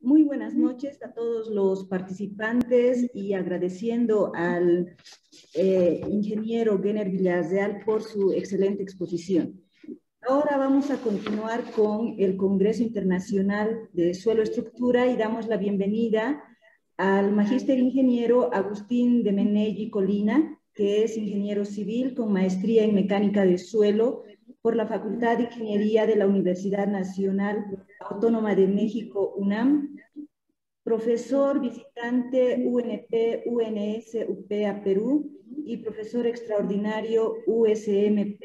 Muy buenas noches a todos los participantes y agradeciendo al eh, ingeniero Genner Villarreal por su excelente exposición. Ahora vamos a continuar con el Congreso Internacional de Suelo Estructura y damos la bienvenida al magíster ingeniero Agustín de Meneggi Colina, que es ingeniero civil con maestría en mecánica de suelo por la Facultad de Ingeniería de la Universidad Nacional Autónoma de México, UNAM, profesor visitante UNP, UNS, UPA Perú y profesor extraordinario USMP,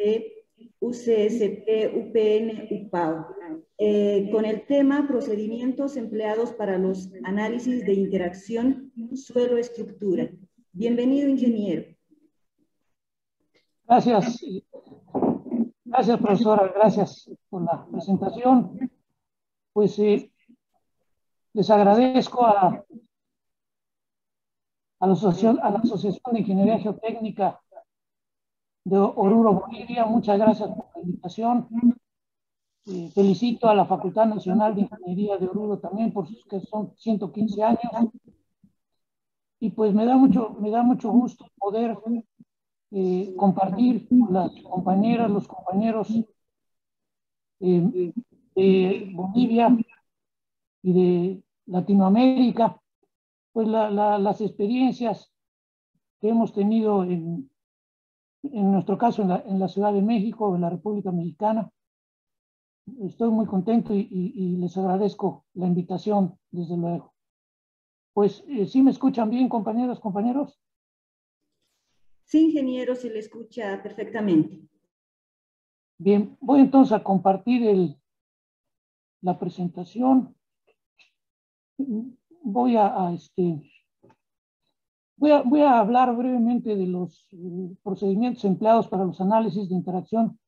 UCSP, UPN, UPAO, eh, con el tema procedimientos empleados para los análisis de interacción suelo-estructura. Bienvenido, ingeniero. Gracias. Gracias, profesora. Gracias por la presentación. Pues eh, les agradezco a, a, la Asociación, de Ingeniería Geotécnica de Oruro, Bolivia. Muchas gracias por la invitación. Eh, felicito a la Facultad Nacional de Ingeniería de Oruro también por sus que son 115 años. Y pues me da mucho, me da mucho gusto poder eh, compartir con las compañeras, los compañeros eh, de Bolivia y de Latinoamérica, pues las experiencias que hemos tenido en, en nuestro caso en la, en la, Ciudad de México, en la República Mexicana. Estoy muy contento y, les agradezco la invitación, desde luego. Pues, eh, ¿sí me escuchan bien, compañeros, compañeros? Sí, ingeniero, se le escucha perfectamente. Bien, voy entonces a compartir el, la presentación. Voy a, este, voy a, voy a, hablar brevemente de los eh, procedimientos empleados para los análisis de interacción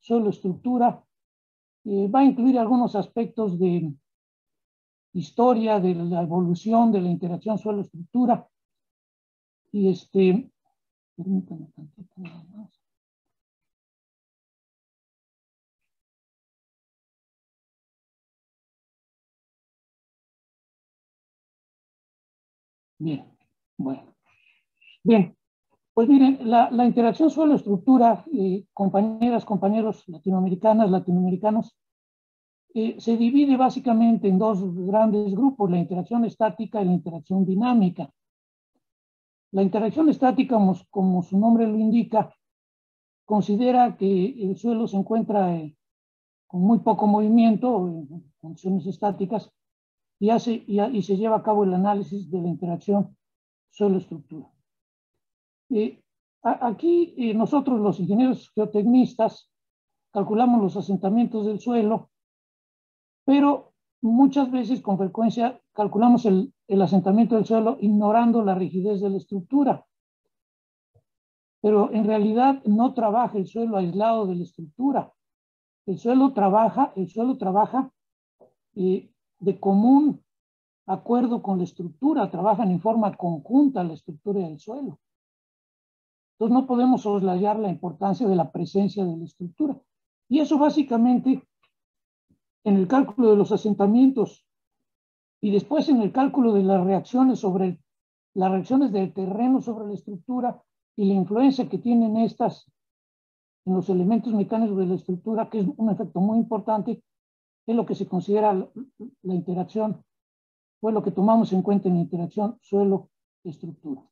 suelo-estructura. Eh, va a incluir algunos aspectos de historia, de la evolución de la interacción suelo-estructura. Y este, Permítame tantito nada más. Bien, bueno. Bien, pues miren, la, interacción suelo-estructura, eh, compañeras, compañeros latinoamericanas, latinoamericanos, eh, se divide básicamente en dos grandes grupos, la interacción estática y la interacción dinámica. La interacción estática, como, su nombre lo indica, considera que el suelo se encuentra eh, con muy poco movimiento, en condiciones estáticas, y, hace, y, se lleva a cabo el análisis de la interacción suelo-estructura. Eh, aquí eh, nosotros los ingenieros geotecnistas calculamos los asentamientos del suelo, pero muchas veces con frecuencia calculamos el, el asentamiento del suelo ignorando la rigidez de la estructura. Pero en realidad no trabaja el suelo aislado de la estructura. El suelo trabaja, el suelo trabaja eh, de común acuerdo con la estructura, trabajan en forma conjunta la estructura del suelo. Entonces no podemos soslayar la importancia de la presencia de la estructura. Y eso básicamente en el cálculo de los asentamientos y después en el cálculo de las reacciones sobre las reacciones del terreno sobre la estructura y la influencia que tienen estas en los elementos mecánicos de la estructura, que es un efecto muy importante, es lo que se considera la, interacción, fue lo que tomamos en cuenta en la interacción suelo-estructura.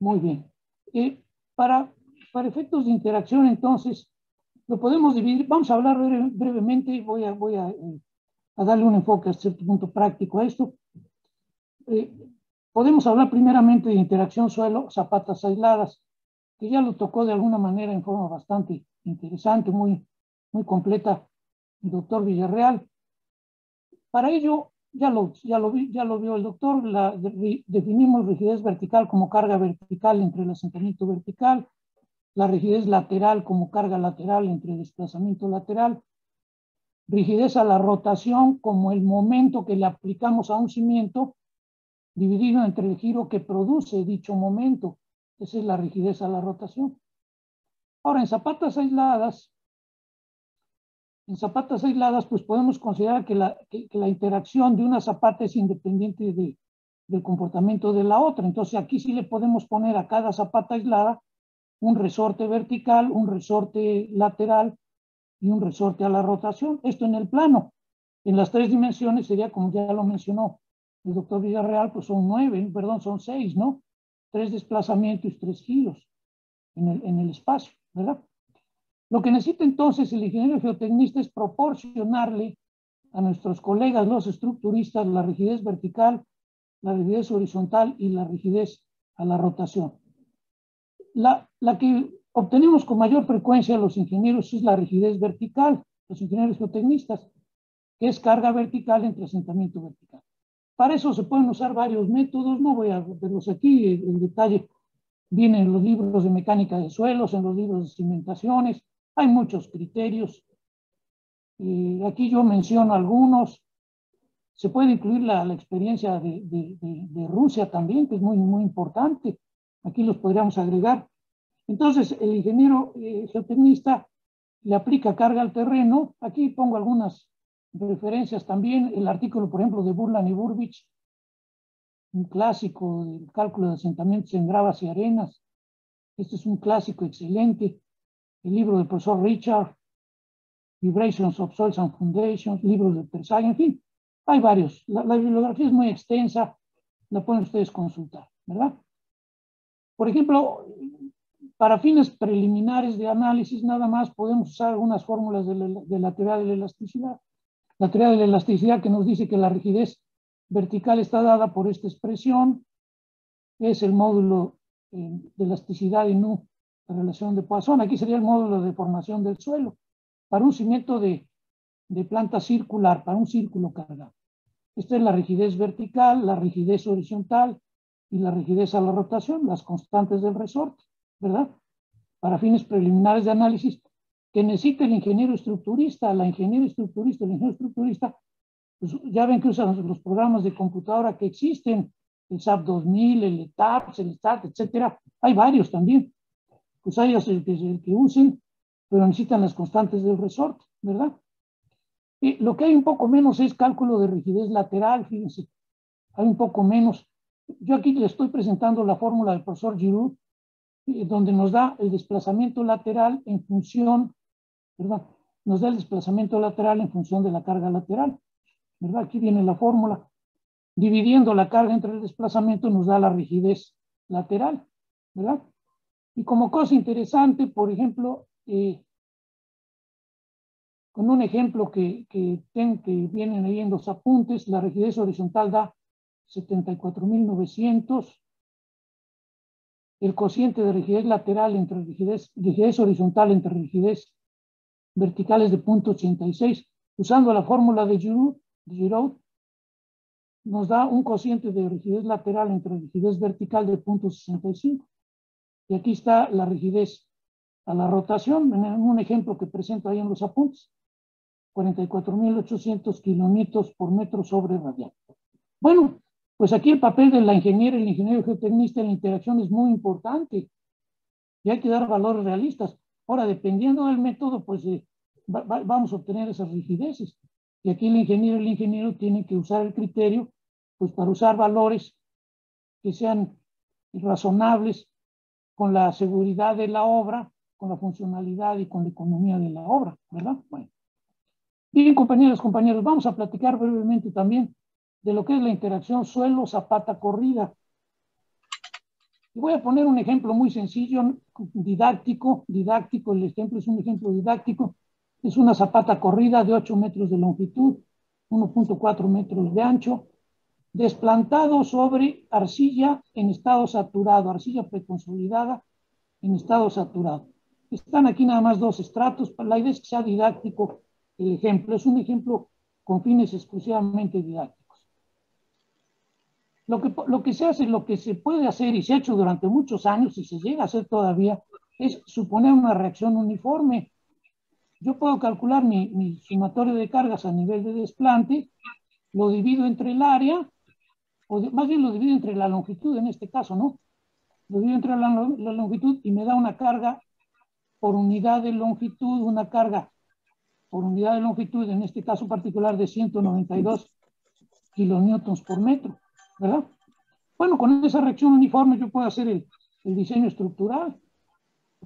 Muy bien. Eh, para, para efectos de interacción, entonces, lo podemos dividir, vamos a hablar brevemente, voy a, voy a eh, darle un enfoque a cierto punto práctico a esto. Eh, podemos hablar primeramente de interacción suelo, zapatas aisladas, que ya lo tocó de alguna manera en forma bastante interesante, muy, muy completa el doctor Villarreal. Para ello, ya lo, ya lo, ya lo vio el doctor, definimos rigidez vertical como carga vertical entre el asentamiento vertical, la rigidez lateral como carga lateral entre desplazamiento lateral, rigidez a la rotación como el momento que le aplicamos a un cimiento dividido entre el giro que produce dicho momento. Esa es la rigidez a la rotación. Ahora, en zapatas aisladas, en zapatas aisladas, pues podemos considerar que la, la interacción de una zapata es independiente de, del comportamiento de la otra. Entonces aquí sí le podemos poner a cada zapata aislada un resorte vertical, un resorte lateral y un resorte a la rotación. Esto en el plano. En las tres dimensiones sería, como ya lo mencionó el doctor Villarreal, pues son nueve, perdón, son seis, ¿no? Tres desplazamientos y tres giros en el, espacio, ¿verdad? Lo que necesita entonces el ingeniero geotecnista es proporcionarle a nuestros colegas, los estructuristas, la rigidez vertical, la rigidez horizontal y la rigidez a la rotación. La, que obtenemos con mayor frecuencia los ingenieros es la rigidez vertical, los ingenieros geotecnistas, que es carga vertical entre asentamiento vertical. Para eso se pueden usar varios métodos, no voy a verlos aquí en detalle, vienen en los libros de mecánica de suelos, en los libros de cimentaciones, hay muchos criterios. y aquí yo menciono algunos. Se puede incluir la, experiencia de, de, Rusia también, que es muy, muy importante. Aquí los podríamos agregar. Entonces, el ingeniero eh, geotecnista le aplica carga al terreno. Aquí pongo algunas referencias también. El artículo, por ejemplo, de Burlan y Burbich, un clásico del cálculo de asentamientos en gravas y arenas. Este es un clásico excelente el libro del profesor Richard, Vibrations of Soils and Foundations, libros de Persay, en fin, hay varios. La, bibliografía es muy extensa, la pueden ustedes consultar, ¿verdad? Por ejemplo, para fines preliminares de análisis, nada más podemos usar algunas fórmulas de la, de teoría de la elasticidad. La teoría de la elasticidad que nos dice que la rigidez vertical está dada por esta expresión, es el módulo eh, de elasticidad en U la relación de Poisson. Aquí sería el módulo de formación del suelo para un cimiento de, de planta circular, para un círculo cargado. Esta es la rigidez vertical, la rigidez horizontal y la rigidez a la rotación, las constantes del resorte, ¿verdad? Para fines preliminares de análisis que necesita el ingeniero estructurista, la ingeniera estructurista, el ingeniero estructurista, pues ya ven que usan los programas de computadora que existen, el SAP 2000, el ETAPS, el STAT, etcétera. Hay varios también pues ellos el que, el que usen, pero necesitan las constantes del resorte, ¿verdad? Y lo que hay un poco menos es cálculo de rigidez lateral, fíjense, hay un poco menos. Yo aquí le estoy presentando la fórmula del profesor Giroud, eh, donde nos da el desplazamiento lateral en función, ¿verdad? Nos da el desplazamiento lateral en función de la carga lateral, ¿verdad? Aquí viene la fórmula. Dividiendo la carga entre el desplazamiento nos da la rigidez lateral, ¿verdad? Y como cosa interesante, por ejemplo, eh, con un ejemplo que, que, que vienen ahí en los apuntes, la rigidez horizontal da 74.900. El cociente de rigidez lateral entre rigidez, rigidez horizontal entre rigidez verticales de 0.86. Usando la fórmula de Giroud, nos da un cociente de rigidez lateral entre rigidez vertical de 0.65. Y aquí está la rigidez a la rotación, en un ejemplo que presento ahí en los apuntes, 44.800 kilómetros por metro sobre radial. Bueno, pues aquí el papel de la ingeniera, el ingeniero geotecnista en la interacción es muy importante y hay que dar valores realistas. Ahora, dependiendo del método, pues eh, vamos a obtener esas rigideces. Y aquí el ingeniero, el ingeniero tiene que usar el criterio, pues para usar valores que sean razonables con la seguridad de la obra, con la funcionalidad y con la economía de la obra, ¿verdad? Bueno. Bien, compañeros, compañeros, vamos a platicar brevemente también de lo que es la interacción suelo-zapata-corrida. Voy a poner un ejemplo muy sencillo, didáctico, didáctico, el ejemplo es un ejemplo didáctico, es una zapata corrida de 8 metros de longitud, 1.4 metros de ancho, desplantado sobre arcilla en estado saturado, arcilla preconsolidada en estado saturado. Están aquí nada más dos estratos, la idea es que sea didáctico el ejemplo, es un ejemplo con fines exclusivamente didácticos. Lo que, lo que se hace, lo que se puede hacer y se ha hecho durante muchos años y se llega a hacer todavía, es suponer una reacción uniforme. Yo puedo calcular mi, sumatorio de cargas a nivel de desplante, lo divido entre el área o más bien lo divido entre la longitud en este caso, ¿no? Lo divido entre la, longitud y me da una carga por unidad de longitud, una carga por unidad de longitud, en este caso particular de 192 kilonewtons por metro, ¿verdad? Bueno, con esa reacción uniforme yo puedo hacer el, diseño estructural.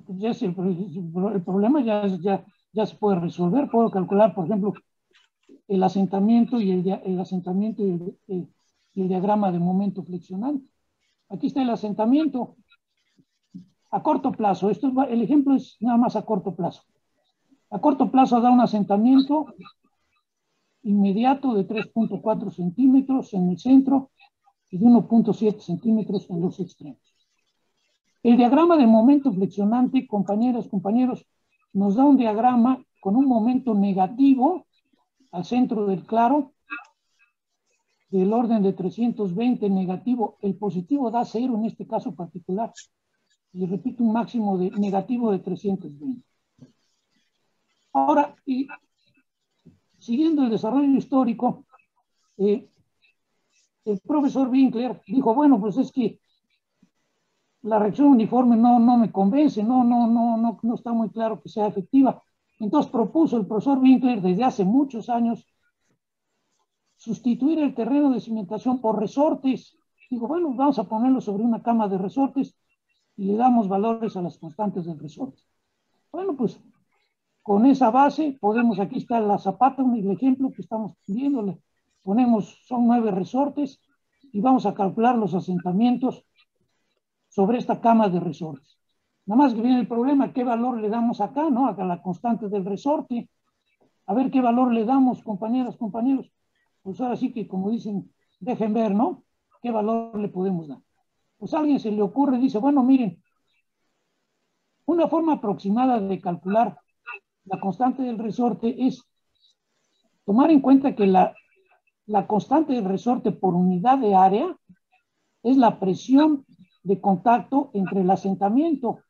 Ya el, el, problema ya, se puede resolver. Puedo calcular, por ejemplo, el asentamiento y el, asentamiento y el, diagrama de momento flexional. Aquí está el asentamiento a corto plazo. Esto es, el ejemplo es nada más a corto plazo. A corto plazo da un asentamiento inmediato de 3.4 centímetros en el centro y de 1.7 centímetros en los extremos. El diagrama de momento flexionante, compañeras, compañeros, nos da un diagrama con un momento negativo al centro del claro del orden de 320 negativo. El positivo da cero en este caso particular. Y repito, un máximo de negativo de 320. Ahora, siguiendo el desarrollo histórico, eh, el profesor Winkler dijo, bueno, pues es que la reacción uniforme no, no me convence, no, no, no, no, no está muy claro que sea efectiva. Entonces propuso el profesor Winkler desde hace muchos años sustituir el terreno de cimentación por resortes. Digo, bueno, vamos a ponerlo sobre una cama de resortes y le damos valores a las constantes del resorte. Bueno, pues con esa base podemos, aquí está la zapata, el ejemplo que estamos viendo, ponemos, son nueve resortes y vamos a calcular los asentamientos sobre esta cama de resortes. Nada más que viene el problema, ¿qué valor le damos acá, no? A la constante del resorte. A ver qué valor le damos, compañeras, compañeros. Pues ahora sí que, como dicen, dejen ver, ¿no? ¿Qué valor le podemos dar? Pues a alguien se le ocurre, dice, bueno, miren, una forma aproximada de calcular la constante del resorte es tomar en cuenta que la, la constante del resorte por unidad de área es la presión de contacto entre el asentamiento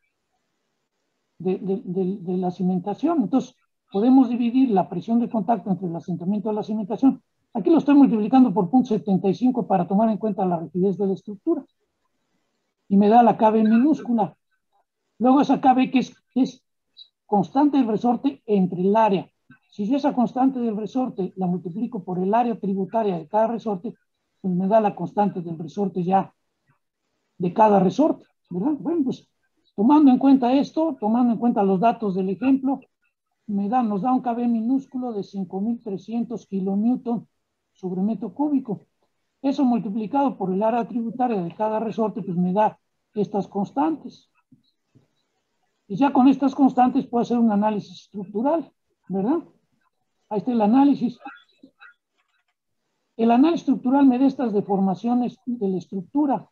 de, de, la cimentación. Entonces, podemos dividir la presión de contacto entre el asentamiento y la cimentación. Aquí lo estoy multiplicando por 0.75 para tomar en cuenta la rigidez de la estructura. Y me da la KB minúscula. Luego esa KB que es, es constante del resorte entre el área. Si yo esa constante del resorte la multiplico por el área tributaria de cada resorte, pues me da la constante del resorte ya de cada resorte, ¿verdad? Bueno, pues tomando en cuenta esto, tomando en cuenta los datos del ejemplo, me da, nos da un KB minúsculo de 5.300 kilonewton sobre metro cúbico. Eso multiplicado por el área tributaria de cada resorte, pues me da estas constantes. Y ya con estas constantes puedo hacer un análisis estructural, ¿verdad? Ahí está el análisis. El análisis estructural me da estas deformaciones de la estructura.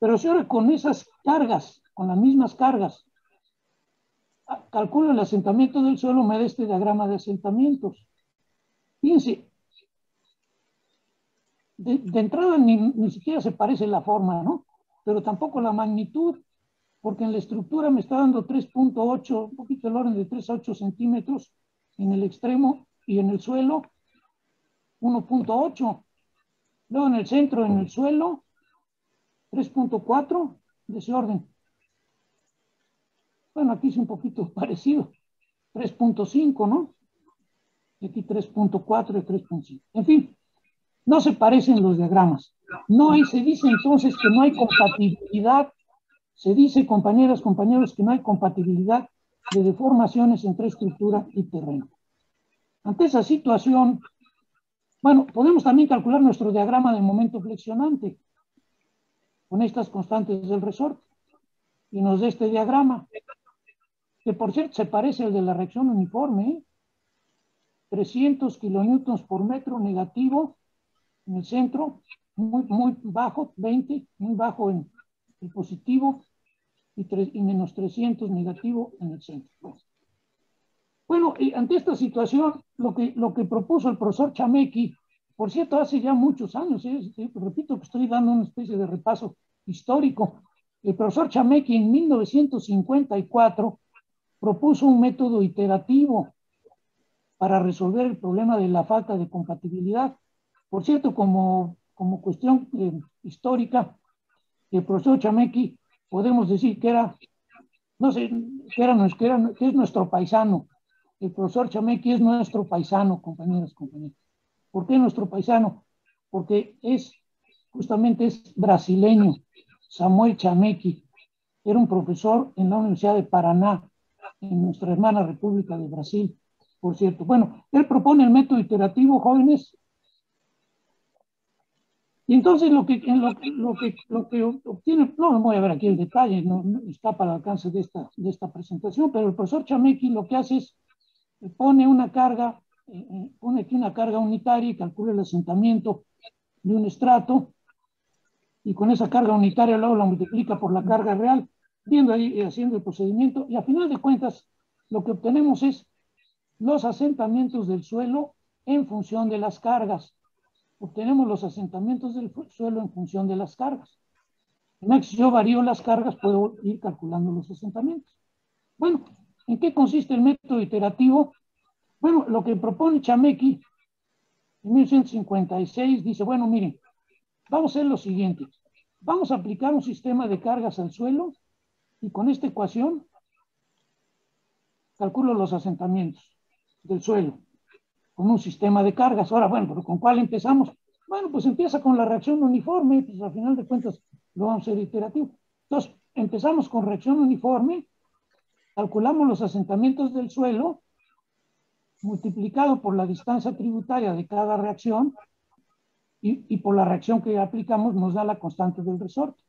Pero si ahora con esas cargas, con las mismas cargas, calculo el asentamiento del suelo, me da este diagrama de asentamientos. Fíjense, de, entrada ni, ni, siquiera se parece la forma, ¿no? Pero tampoco la magnitud, porque en la estructura me está dando 3.8, un poquito el orden de 3 a 8 centímetros en el extremo y en el suelo 1.8. Luego en el centro, en el suelo, 3.4 de ese orden. Bueno, aquí es un poquito parecido. 3.5, ¿no? Y aquí 3.4 y 3.5. En fin, no se parecen los diagramas. No hay, se dice entonces que no hay compatibilidad. Se dice, compañeras, compañeros, que no hay compatibilidad de deformaciones entre estructura y terreno. Ante esa situación, bueno, podemos también calcular nuestro diagrama de momento flexionante con estas constantes del resorte y nos da este diagrama, que por cierto se parece al de la reacción uniforme, 300 ¿eh? kilonewtons por metro negativo en el centro, muy, muy bajo, 20, muy bajo en el positivo y, y menos 300 negativo en el centro. Bueno, y ante esta situación, lo que, lo que propuso el profesor Chameki por cierto, hace ya muchos años, ¿eh? repito que estoy dando una especie de repaso histórico. El profesor Chameki en 1954 propuso un método iterativo para resolver el problema de la falta de compatibilidad. Por cierto, como, como cuestión eh, histórica, el profesor Chameki podemos decir que era, no sé, que, era, que, era, que es nuestro paisano, el profesor Chamequi es nuestro paisano, compañeros, compañeros. ¿Por qué nuestro paisano? Porque es, justamente es brasileño, Samuel Chamequi. Era un profesor en la Universidad de Paraná, en nuestra hermana República de Brasil, por cierto. Bueno, él propone el método iterativo, jóvenes, y entonces lo que, lo, lo, que, lo que obtiene, no voy a ver aquí el detalle, no, está para el alcance de esta, de esta presentación, pero el profesor Chamequi lo que hace es pone una carga, eh, eh, pone aquí una carga unitaria y calcula el asentamiento de un estrato y con esa carga unitaria luego la multiplica por la carga real, viendo ahí, haciendo el procedimiento y a final de cuentas lo que obtenemos es los asentamientos del suelo en función de las cargas obtenemos los asentamientos del suelo en función de las cargas. Si yo varío las cargas, puedo ir calculando los asentamientos. Bueno, ¿en qué consiste el método iterativo? Bueno, lo que propone Chamequi en 1156 dice, bueno, miren, vamos a hacer lo siguiente. Vamos a aplicar un sistema de cargas al suelo y con esta ecuación calculo los asentamientos del suelo con un sistema de cargas. Ahora, bueno, pero ¿con cuál empezamos? Bueno, pues empieza con la reacción uniforme, pues al final de cuentas lo vamos a hacer iterativo. Entonces, empezamos con reacción uniforme, calculamos los asentamientos del suelo, multiplicado por la distancia tributaria de cada reacción, y, y por la reacción que aplicamos nos da la constante del resorte.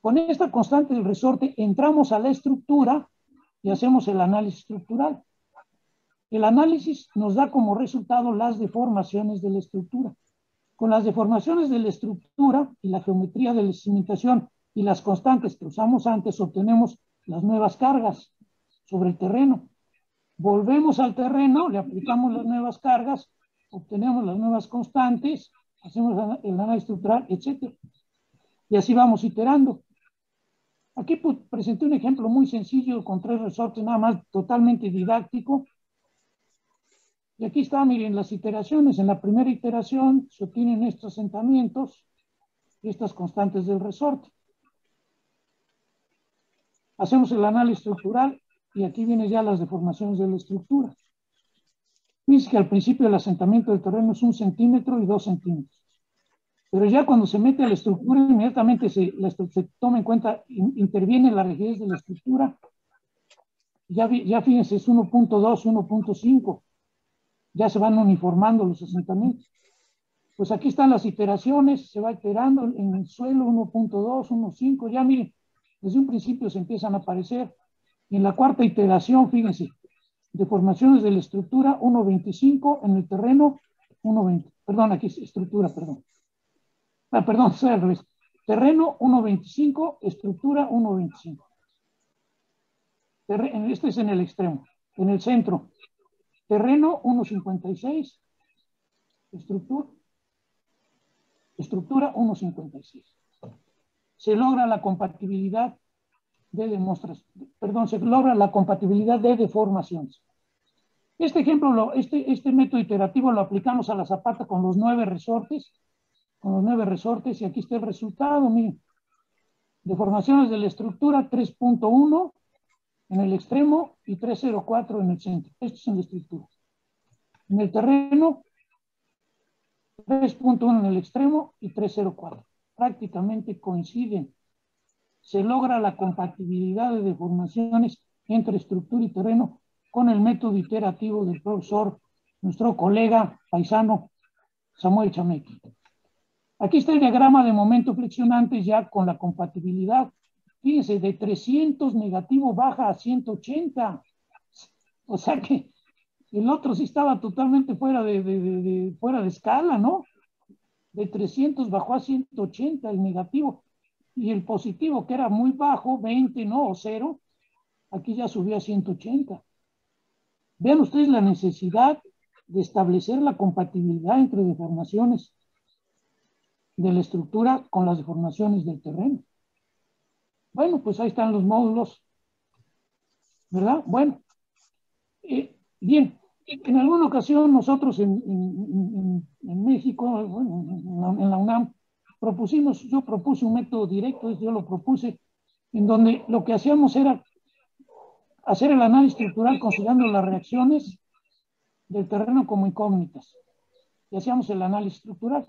Con esta constante del resorte entramos a la estructura y hacemos el análisis estructural. El análisis nos da como resultado las deformaciones de la estructura. Con las deformaciones de la estructura y la geometría de la cimentación y las constantes que usamos antes, obtenemos las nuevas cargas sobre el terreno. Volvemos al terreno, le aplicamos las nuevas cargas, obtenemos las nuevas constantes, hacemos el análisis estructural, etc. Y así vamos iterando. Aquí pues, presenté un ejemplo muy sencillo con tres resortes, nada más totalmente didáctico, y aquí está, miren, las iteraciones. En la primera iteración se obtienen estos asentamientos y estas constantes del resorte. Hacemos el análisis estructural y aquí vienen ya las deformaciones de la estructura. Fíjense que al principio el asentamiento del terreno es un centímetro y dos centímetros. Pero ya cuando se mete la estructura, inmediatamente se, se toma en cuenta, interviene la rigidez de la estructura. Ya, ya fíjense, es 1.2, 1.5 ya se van uniformando los asentamientos. Pues aquí están las iteraciones, se va iterando en el suelo 1.2, 1.5, ya miren, desde un principio se empiezan a aparecer. En la cuarta iteración, fíjense, deformaciones de la estructura 1.25, en el terreno 1.20, perdón, aquí es estructura, perdón. Ah, perdón, al. Terreno 1.25, estructura 1.25. Este es en el extremo. En el centro, Terreno 1.56. Estructura. Estructura 1.56. Se logra la compatibilidad de demostración, perdón, se logra la compatibilidad de deformaciones. Este ejemplo, este, este método iterativo lo aplicamos a la zapata con los nueve resortes, con los nueve resortes, y aquí está el resultado, miren. Deformaciones de la estructura 3.1, en el extremo y 304 en el centro. Esto es en la estructura. En el terreno, 3.1 en el extremo y 304. Prácticamente coinciden. Se logra la compatibilidad de deformaciones entre estructura y terreno con el método iterativo del profesor, nuestro colega paisano Samuel Chamequi. Aquí está el diagrama de momento flexionante ya con la compatibilidad Fíjense, de 300 negativo baja a 180. O sea que el otro sí estaba totalmente fuera de, fuera de escala, ¿no? De 300 bajó a 180 el negativo. Y el positivo, que era muy bajo, 20, ¿no? O cero, aquí ya subió a 180. Vean ustedes la necesidad de establecer la compatibilidad entre deformaciones de la estructura con las deformaciones del terreno. Bueno, pues ahí están los módulos, ¿verdad? Bueno, eh, bien, en alguna ocasión nosotros en, México, bueno, en la, UNAM, propusimos, yo propuse un método directo, yo lo propuse, en donde lo que hacíamos era hacer el análisis estructural considerando las reacciones del terreno como incógnitas. Y hacíamos el análisis estructural.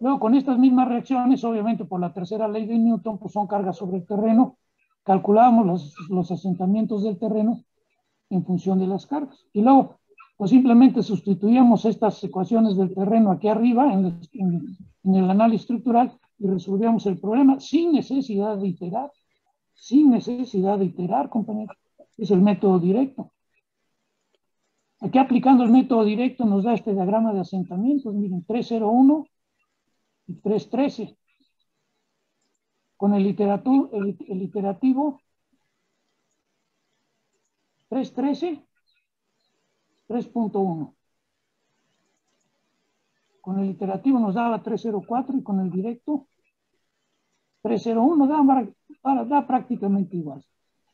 Luego, con estas mismas reacciones, obviamente por la tercera ley de Newton, pues son cargas sobre el terreno, calculábamos los, los asentamientos del terreno en función de las cargas. Y luego, pues simplemente sustituíamos estas ecuaciones del terreno aquí arriba en el, análisis estructural y resolvíamos el problema sin necesidad de iterar, sin necesidad de iterar, compañeros. Es el método directo. Aquí aplicando el método directo nos da este diagrama de asentamientos, miren, 301 y 313. Con el iterativo, el, el iterativo 313, 3.1. Con el iterativo nos daba 304 y con el directo 301 da, da prácticamente igual.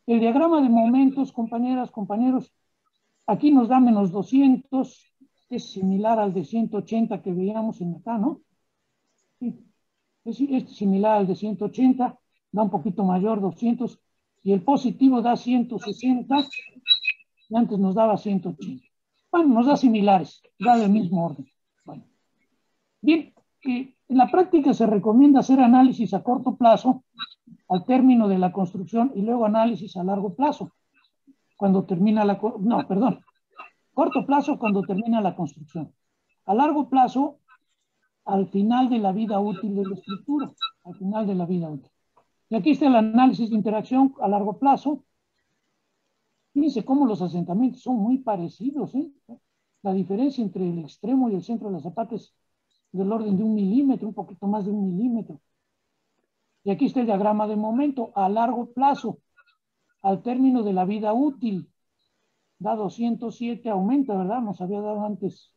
El diagrama de momentos, compañeras, compañeros, aquí nos da menos 200, es similar al de 180 que veíamos en acá, ¿no? Sí. Es, es similar al de 180, da un poquito mayor, 200, y el positivo da 160, y antes nos daba 180. Bueno, nos da similares, da del mismo orden. Bueno. Bien, eh, en la práctica se recomienda hacer análisis a corto plazo al término de la construcción y luego análisis a largo plazo, cuando termina la, no, perdón, corto plazo cuando termina la construcción. A largo plazo, al final de la vida útil de la estructura, al final de la vida útil. Y aquí está el análisis de interacción a largo plazo. Fíjense cómo los asentamientos son muy parecidos. ¿eh? La diferencia entre el extremo y el centro de las zapatas del orden de un milímetro, un poquito más de un milímetro. Y aquí está el diagrama de momento a largo plazo, al término de la vida útil. Da 207, aumenta, ¿verdad? Nos había dado antes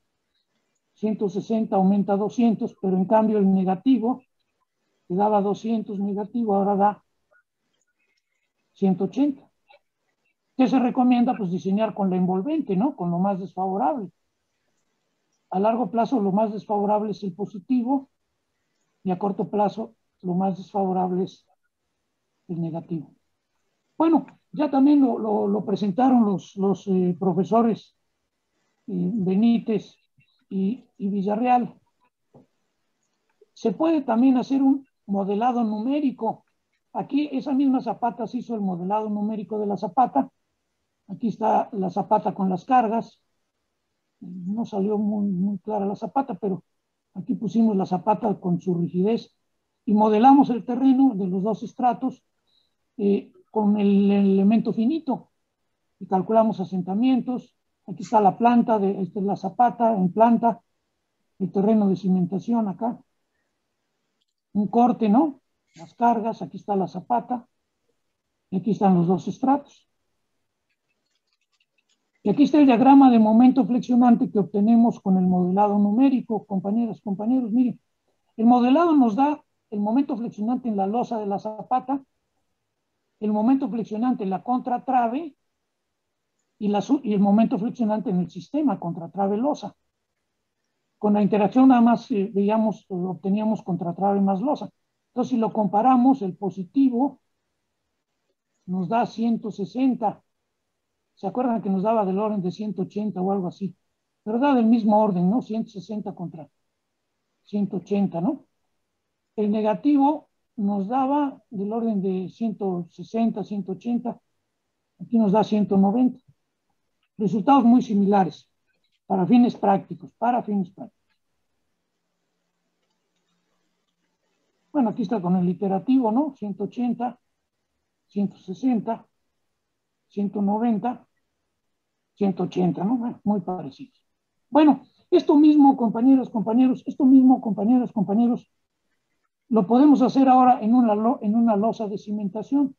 160, aumenta 200, pero en cambio el negativo, que daba 200 negativo, ahora da 180. ¿Qué se recomienda? Pues diseñar con la envolvente, ¿no? Con lo más desfavorable. A largo plazo lo más desfavorable es el positivo y a corto plazo lo más desfavorable es el negativo. Bueno, ya también lo, presentaron los, los eh, profesores eh, Benítez y, Villarreal. Se puede también hacer un modelado numérico. Aquí esa misma zapata se hizo el modelado numérico de la zapata. Aquí está la zapata con las cargas no salió muy, muy clara la zapata, pero aquí pusimos la zapata con su rigidez y modelamos el terreno de los dos estratos eh, con el elemento finito y calculamos asentamientos. Aquí está la planta, de, esta es la zapata en planta, el terreno de cimentación acá. Un corte, ¿no? Las cargas, aquí está la zapata, y aquí están los dos estratos. Y aquí está el diagrama de momento flexionante que obtenemos con el modelado numérico, compañeras, compañeros. Miren, el modelado nos da el momento flexionante en la losa de la zapata, el momento flexionante en la contratrave y, la, el momento flexionante en el sistema contratrave losa. Con la interacción nada más eh, veíamos, obteníamos contratrave más losa. Entonces, si lo comparamos, el positivo nos da 160 ¿Se acuerdan que nos daba del orden de 180 o algo así? Pero da del mismo orden, ¿no? 160 contra 180, ¿no? El negativo nos daba del orden de 160, 180. Aquí nos da 190. Resultados muy similares para fines prácticos, para fines prácticos. Bueno, aquí está con el iterativo, ¿no? 180, 160, 190, 180, ¿no? Muy parecidos. Bueno, esto mismo, compañeros, compañeros, esto mismo, compañeros, compañeros, lo podemos hacer ahora en una, en una losa de cimentación.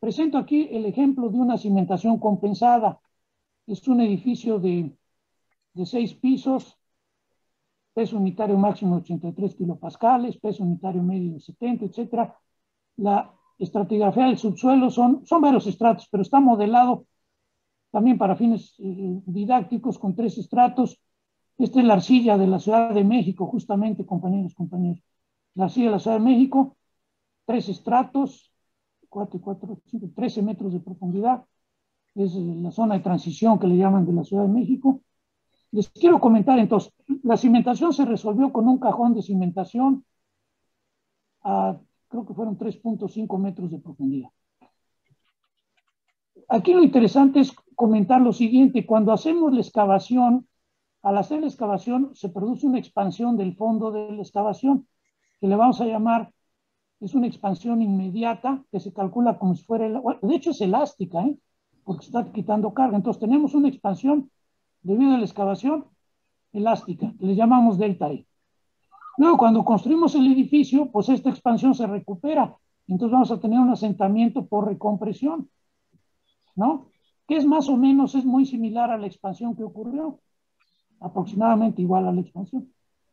Presento aquí el ejemplo de una cimentación compensada. Es un edificio de, seis pisos, peso unitario máximo de 83 kilopascales, peso unitario medio de 70, etc. La estratigrafía del subsuelo son, son varios estratos, pero está modelado también para fines eh, didácticos con tres estratos. Esta es la arcilla de la Ciudad de México, justamente, compañeros, compañeros. La arcilla de la Ciudad de México, tres estratos, 4 y 4, 5, 13 metros de profundidad, es la zona de transición que le llaman de la Ciudad de México. Les quiero comentar entonces, la cimentación se resolvió con un cajón de cimentación a, creo que fueron 3.5 metros de profundidad. Aquí lo interesante es comentar lo siguiente, cuando hacemos la excavación, al hacer la excavación se produce una expansión del fondo de la excavación, que le vamos a llamar, es una expansión inmediata que se calcula como si fuera, de hecho es elástica, ¿eh? Porque está quitando carga. Entonces tenemos una expansión debido a la excavación elástica, que le llamamos delta E. Luego, cuando construimos el edificio, pues esta expansión se recupera. Entonces vamos a tener un asentamiento por recompresión, ¿no? Que es más o menos, es muy similar a la expansión que ocurrió, aproximadamente igual a la expansión.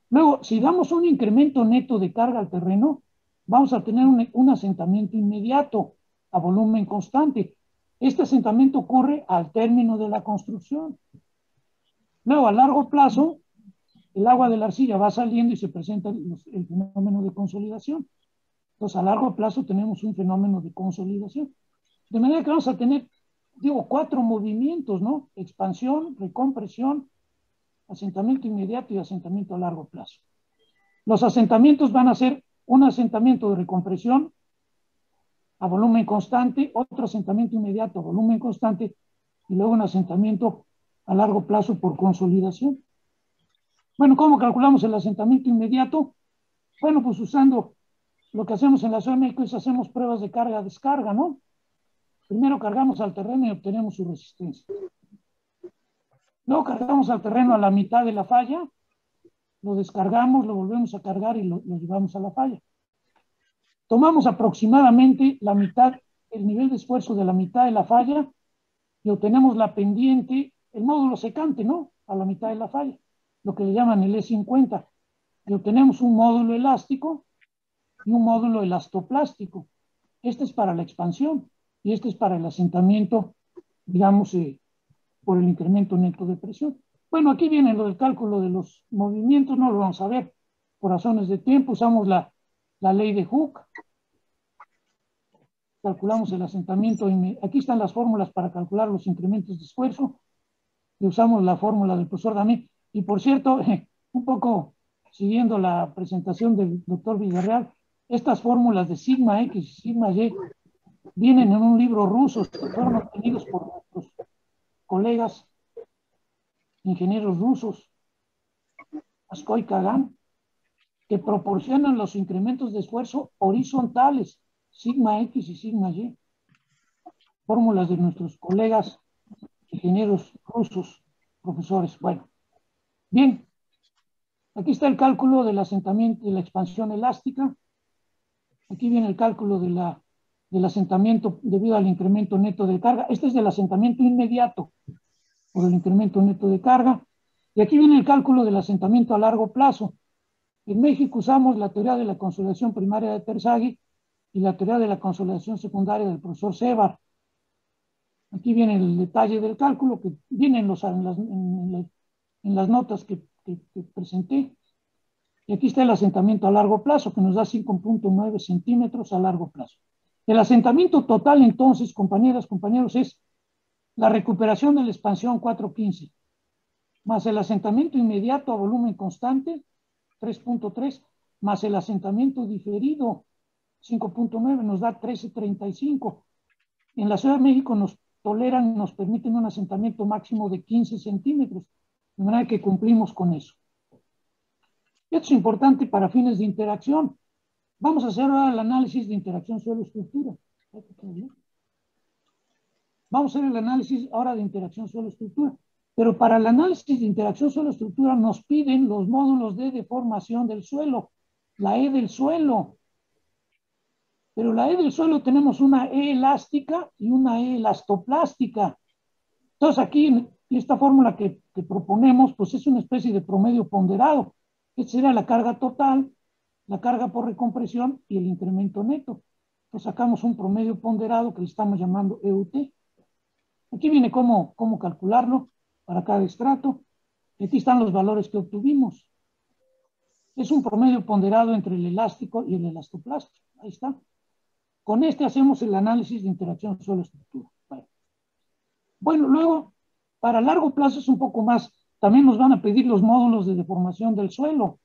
Luego, si damos un incremento neto de carga al terreno, vamos a tener un, un asentamiento inmediato a volumen constante. Este asentamiento ocurre al término de la construcción. Luego, a largo plazo, el agua de la arcilla va saliendo y se presenta el, fenómeno de consolidación. Entonces, a largo plazo tenemos un fenómeno de consolidación. De manera que vamos a tener, digo, cuatro movimientos, ¿no? Expansión, recompresión, asentamiento inmediato y asentamiento a largo plazo. Los asentamientos van a ser un asentamiento de recompresión a volumen constante, otro asentamiento inmediato volumen constante y luego un asentamiento a largo plazo por consolidación. Bueno, ¿cómo calculamos el asentamiento inmediato? Bueno, pues usando lo que hacemos en la Ciudad de México es hacemos pruebas de carga-descarga, ¿no? Primero cargamos al terreno y obtenemos su resistencia. Luego cargamos al terreno a la mitad de la falla, lo descargamos, lo volvemos a cargar y lo, lo llevamos a la falla. Tomamos aproximadamente la mitad, el nivel de esfuerzo de la mitad de la falla y obtenemos la pendiente el módulo secante, ¿no? A la mitad de la falla, lo que le llaman el E50. Y obtenemos un módulo elástico y un módulo elastoplástico. Este es para la expansión y este es para el asentamiento, digamos, eh, por el incremento neto de presión. Bueno, aquí viene lo del cálculo de los movimientos, no lo vamos a ver por razones de tiempo, usamos la, la ley de Hooke, calculamos el asentamiento, aquí están las fórmulas para calcular los incrementos de esfuerzo, y usamos la fórmula del profesor Dami. Y por cierto, un poco siguiendo la presentación del doctor Villarreal, estas fórmulas de sigma X y sigma Y vienen en un libro ruso que fueron obtenidos por nuestros colegas ingenieros rusos, Askoy Kagan, que proporcionan los incrementos de esfuerzo horizontales, sigma X y sigma Y. Fórmulas de nuestros colegas ingenieros rusos, profesores. Bueno, bien, aquí está el cálculo del asentamiento, de la expansión elástica. Aquí viene el cálculo de la, del asentamiento debido al incremento neto de carga. Este es del asentamiento inmediato por el incremento neto de carga. Y aquí viene el cálculo del asentamiento a largo plazo. En México usamos la teoría de la consolidación primaria de Terzaghi y la teoría de la consolidación secundaria del profesor Sebar. Aquí viene el detalle del cálculo que viene en, los, en, las, en, notas que, presenté. Y aquí está el asentamiento a largo plazo, que nos da 5.9 centímetros a largo plazo. El asentamiento total, entonces, compañeras, compañeros, es la recuperación de la expansión 4.15, más el asentamiento inmediato a volumen constante, 3.3, más el asentamiento diferido, 5.9, nos da 13.35. En la Ciudad de México nos toleran, nos permiten un asentamiento máximo de 15 centímetros, de manera que cumplimos con eso. Esto es importante para fines de interacción. Vamos a hacer ahora el análisis de interacción suelo-estructura. Vamos a hacer el análisis ahora de interacción suelo-estructura. Pero para el análisis de interacción suelo-estructura nos piden los módulos de deformación del suelo, la E del suelo. Pero la E del suelo tenemos una E elástica y una E elastoplástica. Entonces aquí, esta fórmula que, proponemos, pues es una especie de promedio ponderado. Esta sería la carga total, la carga por recompresión y el incremento neto. Entonces sacamos un promedio ponderado que le estamos llamando EUT. Aquí viene cómo, cómo calcularlo para cada estrato. Aquí están los valores que obtuvimos. Es un promedio ponderado entre el elástico y el elastoplástico. Ahí está. Con este hacemos el análisis de interacción suelo-estructura. Bueno. Luego, para largo plazo es un poco más. También nos van a pedir los módulos de deformación del suelo,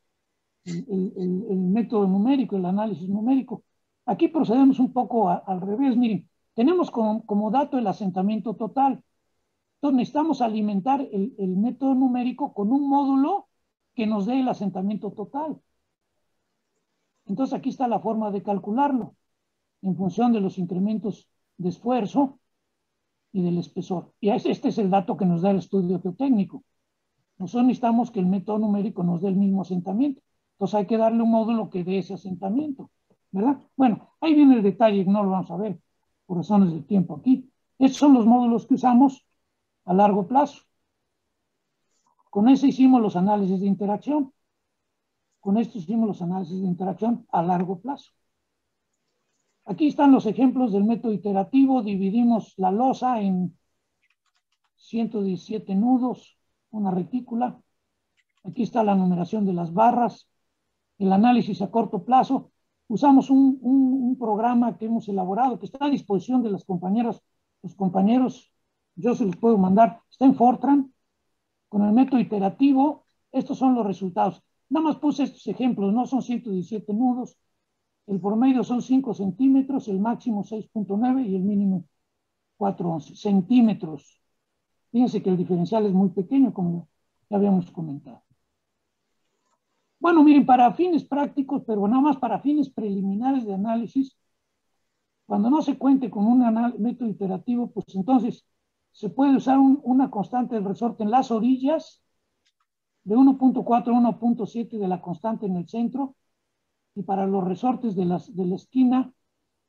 el, método numérico, el análisis numérico. Aquí procedemos un poco al revés. Miren, tenemos como, dato el asentamiento total. Entonces necesitamos alimentar el, método numérico con un módulo que nos dé el asentamiento total. Entonces aquí está la forma de calcularlo en función de los incrementos de esfuerzo y del espesor. Y este es el dato que nos da el estudio geotécnico. Nosotros necesitamos que el método numérico nos dé el mismo asentamiento. Entonces hay que darle un módulo que dé ese asentamiento, ¿verdad? Bueno, ahí viene el detalle, no lo vamos a ver por razones de tiempo aquí. Estos son los módulos que usamos a largo plazo. Con ese hicimos los análisis de interacción. Con esto hicimos los análisis de interacción a largo plazo. Aquí están los ejemplos del método iterativo. Dividimos la losa en 117 nudos, una retícula. Aquí está la numeración de las barras, el análisis a corto plazo. Usamos un, programa que hemos elaborado, que está a disposición de los compañeros, yo se los puedo mandar, está en Fortran, con el método iterativo. Estos son los resultados. Nada más puse estos ejemplos, no son 117 nudos, el promedio son 5 centímetros, el máximo 6.9 y el mínimo 4.11 centímetros. Fíjense que el diferencial es muy pequeño, como ya habíamos comentado. Bueno, miren, para fines prácticos, pero nada más para fines preliminares de análisis, cuando no se cuente con un método iterativo, pues entonces se puede usar una constante del resorte en las orillas de 1.4 a 1.7 de la constante en el centro y para los resortes de, las, de la esquina,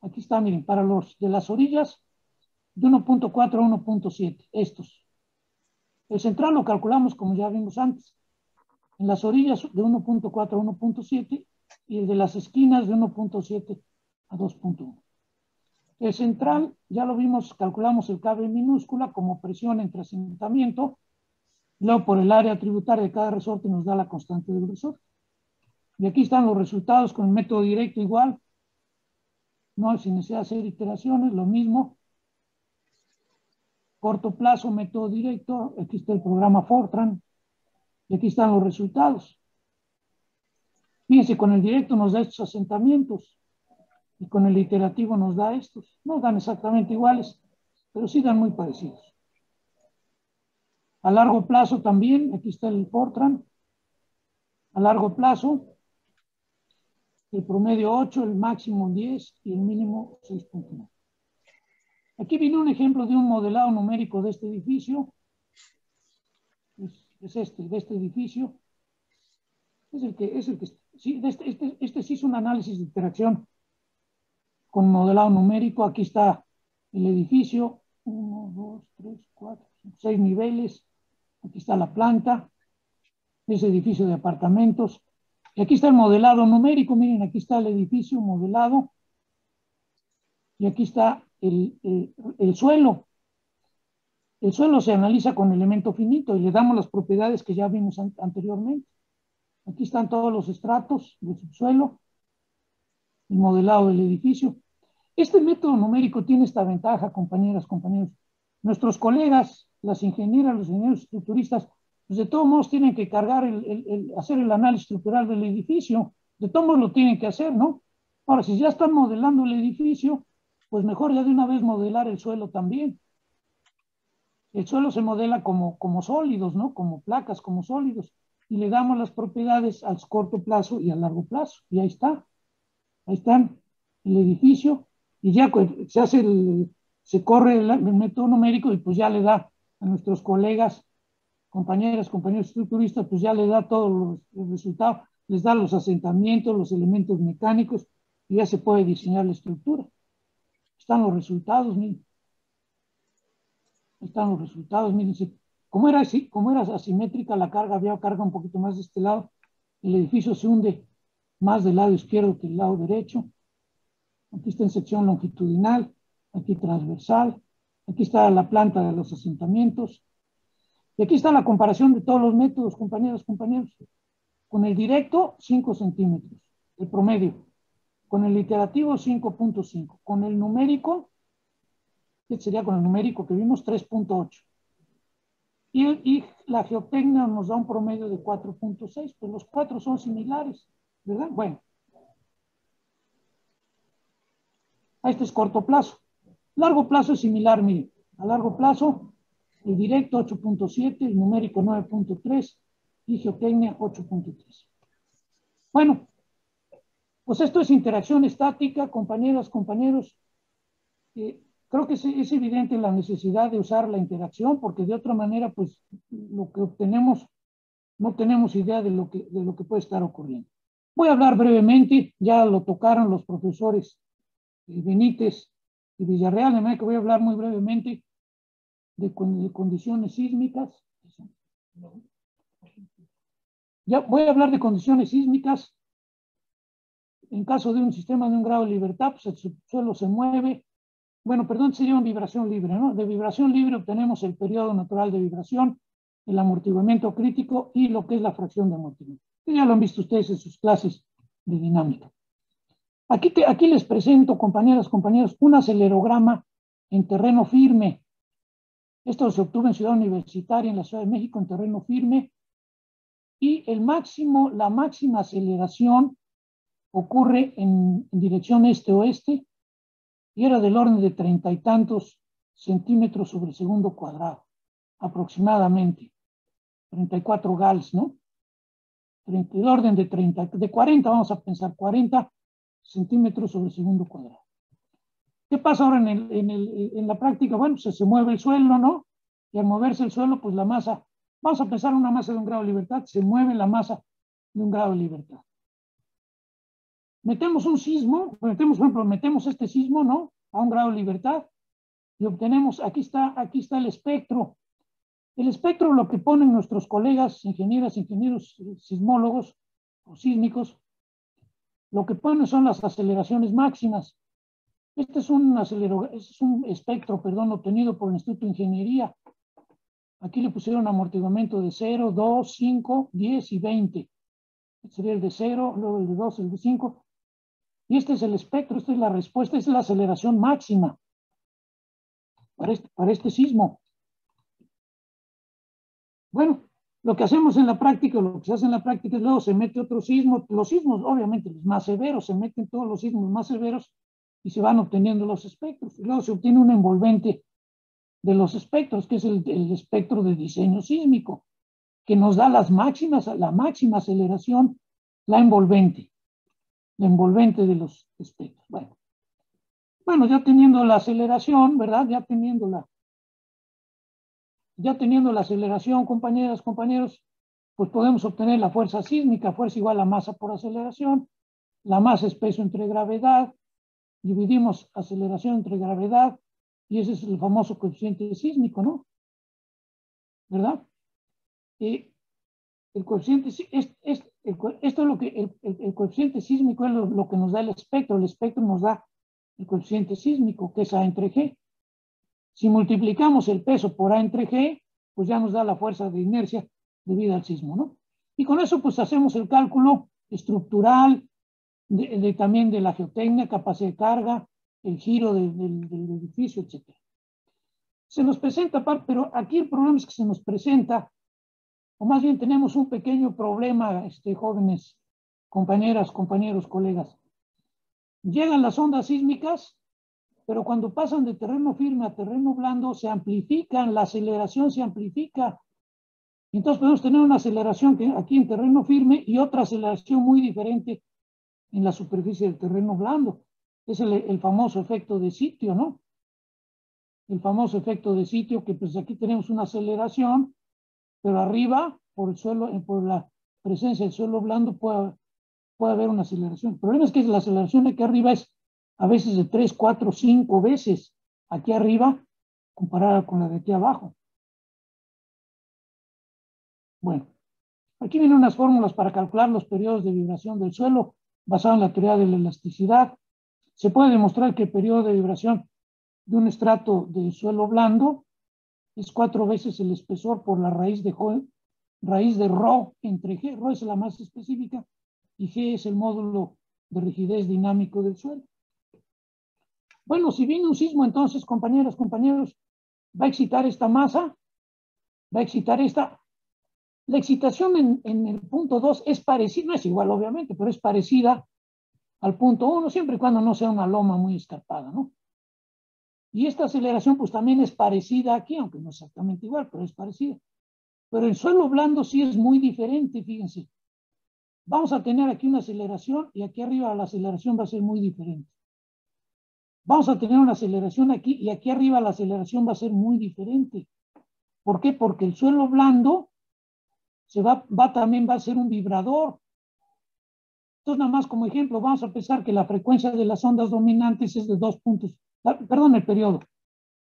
aquí está, miren, para los de las orillas, de 1.4 a 1.7, estos. El central lo calculamos como ya vimos antes. En las orillas de 1.4 a 1.7 y el de las esquinas de 1.7 a 2.1. El central, ya lo vimos, calculamos el cable minúscula como presión entre asentamiento. Luego por el área tributaria de cada resorte nos da la constante del resorte. Y aquí están los resultados con el método directo igual. No sin necesidad de hacer iteraciones, lo mismo. Corto plazo, método directo. Aquí está el programa Fortran. Y aquí están los resultados. Fíjense, con el directo nos da estos asentamientos. Y con el iterativo nos da estos. No dan exactamente iguales, pero sí dan muy parecidos. A largo plazo también, aquí está el Fortran. A largo plazo, el promedio 8, el máximo 10 y el mínimo 6.9. Aquí viene un ejemplo de un modelado numérico de este edificio. Es, este, de este edificio. Es el que, es el que, sí, este, este, este sí es un análisis de interacción con modelado numérico. Aquí está el edificio. 1, 2, 3, 4, 5, 6 niveles. Aquí está la planta. Ese edificio de apartamentos. Y aquí está el modelado numérico, miren, aquí está el edificio modelado. Y aquí está el, suelo. El suelo se analiza con elemento finito y le damos las propiedades que ya vimos anteriormente. Aquí están todos los estratos del subsuelo, el modelado del edificio. Este método numérico tiene esta ventaja, compañeras, compañeros. Nuestros colegas, las ingenieras, los ingenieros estructuristas, pues de todos modos tienen que cargar, el, hacer el análisis estructural del edificio, de todos modos lo tienen que hacer, ¿no? Ahora, si ya están modelando el edificio, pues mejor ya de una vez modelar el suelo también. El suelo se modela como, como sólidos, ¿no? Como placas, como sólidos. Y le damos las propiedades al corto plazo y a largo plazo. Y ahí está. Ahí están el edificio. Y ya se hace el, se corre el método numérico y pues ya le da a nuestros colegas compañeras, compañeros estructuristas, pues ya le da todos los resultados, les da los asentamientos, los elementos mecánicos, y ya se puede diseñar la estructura. Están los resultados, miren. Están los resultados, miren. Como era, así, como era asimétrica la carga, había carga un poquito más de este lado, el edificio se hunde más del lado izquierdo que del lado derecho. Aquí está en sección longitudinal, aquí transversal, aquí está la planta de los asentamientos, y aquí está la comparación de todos los métodos, compañeros, compañeros. Con el directo, 5 centímetros, el promedio. Con el iterativo, 5.5. Con el numérico, Este sería con el numérico que vimos 3.8. Y, y, la geotecnia nos da un promedio de 4.6, pues los cuatro son similares, ¿verdad? Bueno. Este es corto plazo. Largo plazo es similar, mire. A largo plazo, el directo 8.7, el numérico 9.3 y geotecnia 8.3. Bueno, pues esto es interacción estática, compañeras, compañeros. Eh, creo que es, evidente la necesidad de usar la interacción, porque de otra manera, pues lo que obtenemos, no tenemos idea de lo que puede estar ocurriendo. Voy a hablar brevemente, ya lo tocaron los profesores eh, Benítez y Villarreal, de manera que voy a hablar muy brevemente de, condiciones sísmicas. Ya voy a hablar de condiciones sísmicas. En caso de un sistema de un grado de libertad, pues el suelo se mueve. Bueno, perdón, sería una vibración libre, ¿no? De vibración libre obtenemos el periodo natural de vibración, el amortiguamiento crítico y lo que es la fracción de amortiguamiento. Ya lo han visto ustedes en sus clases de dinámica. Aquí, les presento, compañeras, compañeros, un acelerograma en terreno firme. Esto se obtuvo en Ciudad Universitaria, en la Ciudad de México, en terreno firme. Y el máximo, la máxima aceleración ocurre en, en dirección este-oeste y era del orden de treinta y tantos centímetros sobre segundo cuadrado, aproximadamente. 34 gals, ¿no? 30, el orden de 30, de 40, vamos a pensar 40 centímetros sobre segundo cuadrado. ¿Qué pasa ahora en, el, en, el, en la práctica? Bueno, pues se mueve el suelo, ¿no? Y al moverse el suelo, pues la masa, vamos a pensar una masa de un grado de libertad, se mueve la masa de un grado de libertad. Metemos un sismo, metemos, por ejemplo, metemos este sismo, ¿no? A un grado de libertad y obtenemos, aquí está, aquí está el espectro. El espectro lo que ponen nuestros colegas, ingenieras, ingenieros sismólogos o sísmicos, lo que pone son las aceleraciones máximas. Este es un, acelero, es un espectro perdón, obtenido por el Instituto de Ingeniería. Aquí le pusieron amortiguamiento de 0, 2, 5, 10 y 20. Este sería el de 0, luego el de 2, el de 5. Y este es el espectro, esta es la respuesta, esta es la aceleración máxima para este, para este sismo. Bueno, lo que hacemos en la práctica, lo que se hace en la práctica es luego se mete otro sismo, los sismos obviamente los más severos, se meten todos los sismos más severos y se van obteniendo los espectros. Y luego se obtiene un envolvente de los espectros, que es el, el espectro de diseño sísmico, que nos da las máximas, la máxima aceleración, la envolvente, la envolvente de los espectros. Bueno, bueno ya teniendo la aceleración, ¿verdad? Ya teniendo la, ya teniendo la aceleración, compañeras, compañeros, pues podemos obtener la fuerza sísmica, fuerza igual a masa por aceleración, la masa es peso entre gravedad, dividimos aceleración entre gravedad, y ese es el famoso coeficiente sísmico, ¿no? ¿Verdad? Y el coeficiente, es, es, esto es lo que, el, coeficiente sísmico es lo, que nos da el espectro, el espectro nos da el coeficiente sísmico, que es A entre G. Si multiplicamos el peso por A entre G, pues ya nos da la fuerza de inercia debido al sismo, ¿no? Y con eso pues hacemos el cálculo estructural, de, de, también de la geotecnia, capacidad de carga, el giro de, de, del edificio, etc. Se nos presenta, pero aquí el problema es que se nos presenta, o más bien tenemos un pequeño problema, este, jóvenes, compañeras, compañeros, colegas. Llegan las ondas sísmicas pero cuando pasan de terreno firme a terreno blando se amplifican, la aceleración se amplifica. Entonces podemos tener una aceleración aquí en terreno firme y otra aceleración muy diferente en la superficie del terreno blando. Es el, famoso efecto de sitio, ¿no? El famoso efecto de sitio que pues aquí tenemos una aceleración, pero arriba, por el suelo, por la presencia del suelo blando, puede, puede haber una aceleración. El problema es que la aceleración aquí arriba es a veces de tres, cuatro, cinco veces aquí arriba comparada con la de aquí abajo. Bueno, aquí vienen unas fórmulas para calcular los periodos de vibración del suelo basado en la teoría de la elasticidad. Se puede demostrar que el periodo de vibración de un estrato de suelo blando es cuatro veces el espesor por la raíz de, raíz de ρ entre G. ρ es la más específica y G es el módulo de rigidez dinámico del suelo. Bueno, si viene un sismo, entonces, compañeras, compañeros, va a excitar esta masa, va a excitar esta. La excitación en, el punto 2 es parecida, no es igual, obviamente, pero es parecida al punto 1, siempre y cuando no sea una loma muy escarpada, ¿no? Y esta aceleración, pues también es parecida aquí, aunque no exactamente igual, pero es parecida. Pero el suelo blando sí es muy diferente, fíjense. Vamos a tener aquí una aceleración y aquí arriba la aceleración va a ser muy diferente. Vamos a tener una aceleración aquí y aquí arriba la aceleración va a ser muy diferente. ¿Por qué? Porque el suelo blando se va, también va a ser un vibrador. Entonces, nada más como ejemplo, vamos a pensar que la frecuencia de las ondas dominantes es de dos puntos, ah, perdón, el periodo,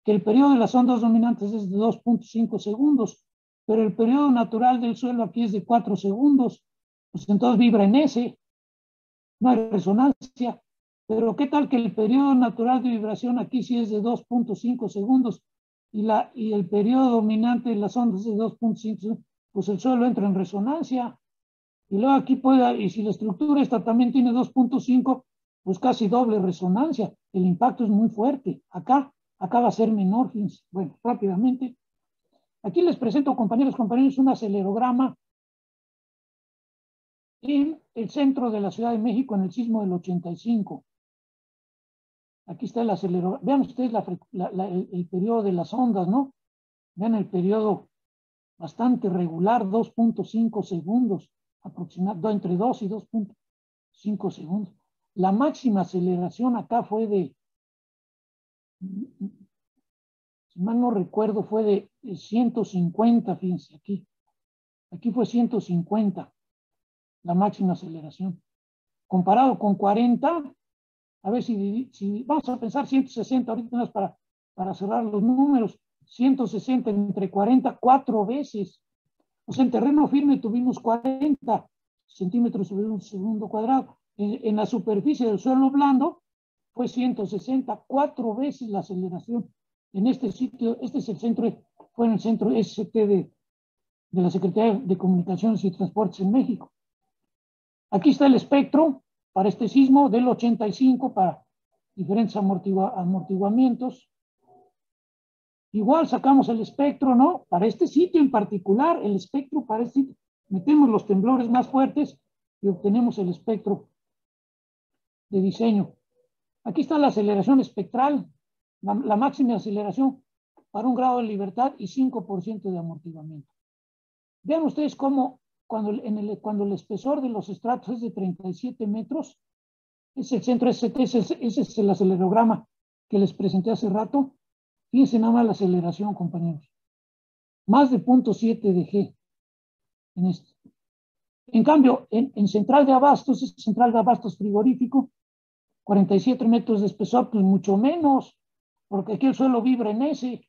que el periodo de las ondas dominantes es de 2.5 segundos, pero el periodo natural del suelo aquí es de 4 segundos pues entonces vibra en ese, no hay resonancia. Pero ¿qué tal que el periodo natural de vibración aquí sí es de 2.5 segundos y, la, y el periodo dominante de las ondas es de 2.5 segundos? Pues el suelo entra en resonancia. Y luego aquí puede, y si la estructura esta también tiene 2.5, pues casi doble resonancia. El impacto es muy fuerte. Acá, acá va a ser menor, Bueno, rápidamente. Aquí les presento, compañeros, compañeros, un acelerograma en el centro de la Ciudad de México en el sismo del 85. Aquí está el acelerador. Vean ustedes el, periodo de las ondas, ¿no? Vean el periodo bastante regular, 2.5 segundos, aproximadamente entre 2 y 2.5 segundos. La máxima aceleración acá fue de, si mal no recuerdo, fue de 150, fíjense aquí. Aquí fue 150 la máxima aceleración. Comparado con 40, a ver si, vamos a pensar 160 ahorita para, para cerrar los números, 160 entre 40, cuatro veces. O sea, en terreno firme tuvimos 40 centímetros sobre un segundo cuadrado. En, en la superficie del suelo blando fue 160, cuatro veces la aceleración. En este sitio, este es el centro, fue en el centro ST de, de la Secretaría de Comunicaciones y Transportes en México. Aquí está el espectro para este sismo del 85 para diferentes amortiguamientos. Igual sacamos el espectro, ¿no? Para este sitio en particular, el espectro para este sitio, metemos los temblores más fuertes y obtenemos el espectro de diseño. Aquí está la aceleración espectral, la, la máxima aceleración para un grado de libertad y 5% de amortiguamiento. Vean ustedes cómo cuando, en el, cuando el espesor de los estratos es de 37 metros, ese centro ST, ese, ese es el acelerograma que les presenté hace rato. Fíjense nada más la aceleración, compañeros. Más de 0.7 de G en este. En cambio, en, en, central de abastos, es central de abastos frigorífico, 47 metros de espesor, pues mucho menos, porque aquí el suelo vibra en ese,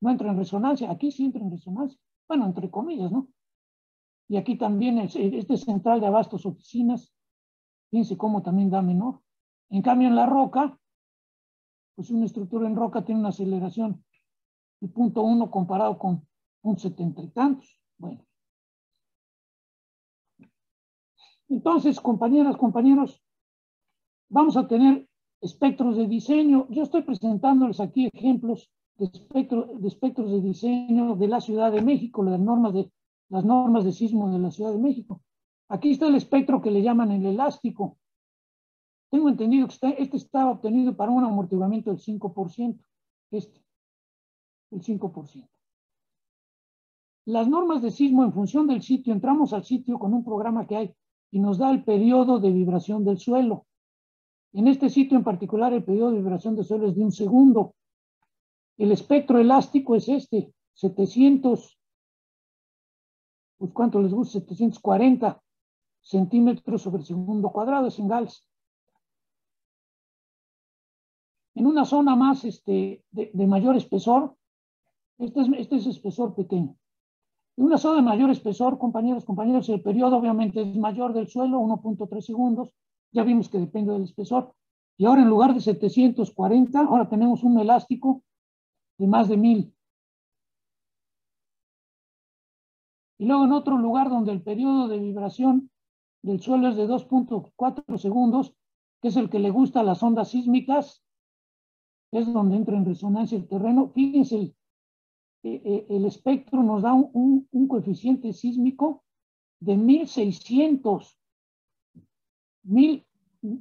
no entra en resonancia, aquí sí entra en resonancia, bueno, entre comillas, ¿no? Y aquí también este central de abastos oficinas, fíjense cómo también da menor. En cambio, en la roca, pues una estructura en roca tiene una aceleración de punto uno comparado con un setenta y tantos. Bueno. Entonces, compañeras, compañeros, vamos a tener espectros de diseño. Yo estoy presentándoles aquí ejemplos de, espectro, de espectros de diseño de la Ciudad de México, las normas de las normas de sismo de la Ciudad de México. Aquí está el espectro que le llaman el elástico. Tengo entendido que este está obtenido para un amortiguamiento del 5%. Este, el 5%. Las normas de sismo en función del sitio, entramos al sitio con un programa que hay y nos da el periodo de vibración del suelo. En este sitio en particular, el periodo de vibración del suelo es de un segundo. El espectro elástico es este, 700 pues cuánto les gusta, 740 centímetros sobre segundo cuadrado, es en Gals. En una zona más este, de, mayor espesor, este es, este es espesor pequeño. En una zona de mayor espesor, compañeros, compañeros, el periodo obviamente es mayor del suelo, 1.3 segundos. Ya vimos que depende del espesor. Y ahora en lugar de 740, ahora tenemos un elástico de más de 1000. Y luego en otro lugar donde el periodo de vibración del suelo es de 2.4 segundos, que es el que le gusta a las ondas sísmicas, es donde entra en resonancia el terreno. Fíjense, el, eh, eh, espectro nos da un, un, coeficiente sísmico de 1600. Mil,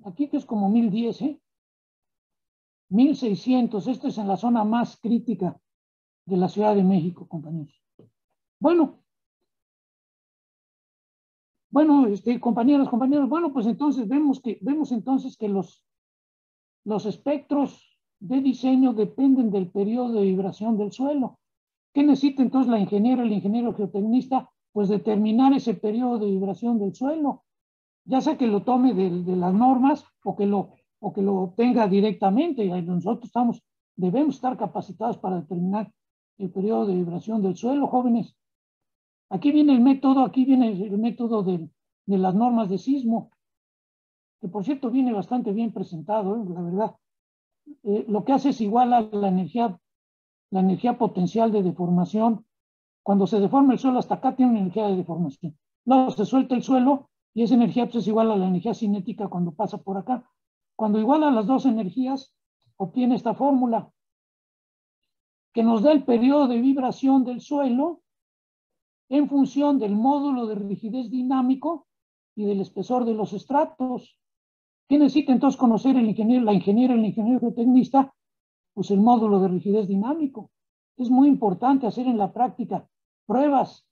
aquí que es como 1010, ¿eh? 1600. Esto es en la zona más crítica de la Ciudad de México, compañeros. Bueno, bueno, este, compañeros, compañeros, bueno, pues entonces vemos que, vemos entonces que los, los espectros de diseño dependen del periodo de vibración del suelo. ¿Qué necesita entonces la ingeniera, el ingeniero geotecnista? Pues determinar ese periodo de vibración del suelo, ya sea que lo tome de, las normas o que lo, o que lo obtenga directamente. Y nosotros estamos, debemos estar capacitados para determinar el periodo de vibración del suelo, jóvenes. Aquí viene el método, aquí viene el método de, las normas de sismo, que por cierto viene bastante bien presentado, ¿eh? la verdad. Eh, lo que hace es igual a la energía, la energía potencial de deformación. Cuando se deforma el suelo, hasta acá tiene una energía de deformación. Luego se suelta el suelo y esa energía pues, es igual a la energía cinética cuando pasa por acá. Cuando iguala las dos energías, obtiene esta fórmula que nos da el periodo de vibración del suelo en función del módulo de rigidez dinámico y del espesor de los estratos. ¿Qué necesita entonces conocer el ingeniero, la ingeniera, el ingeniero geotecnista? Pues el módulo de rigidez dinámico. Es muy importante hacer en la práctica pruebas,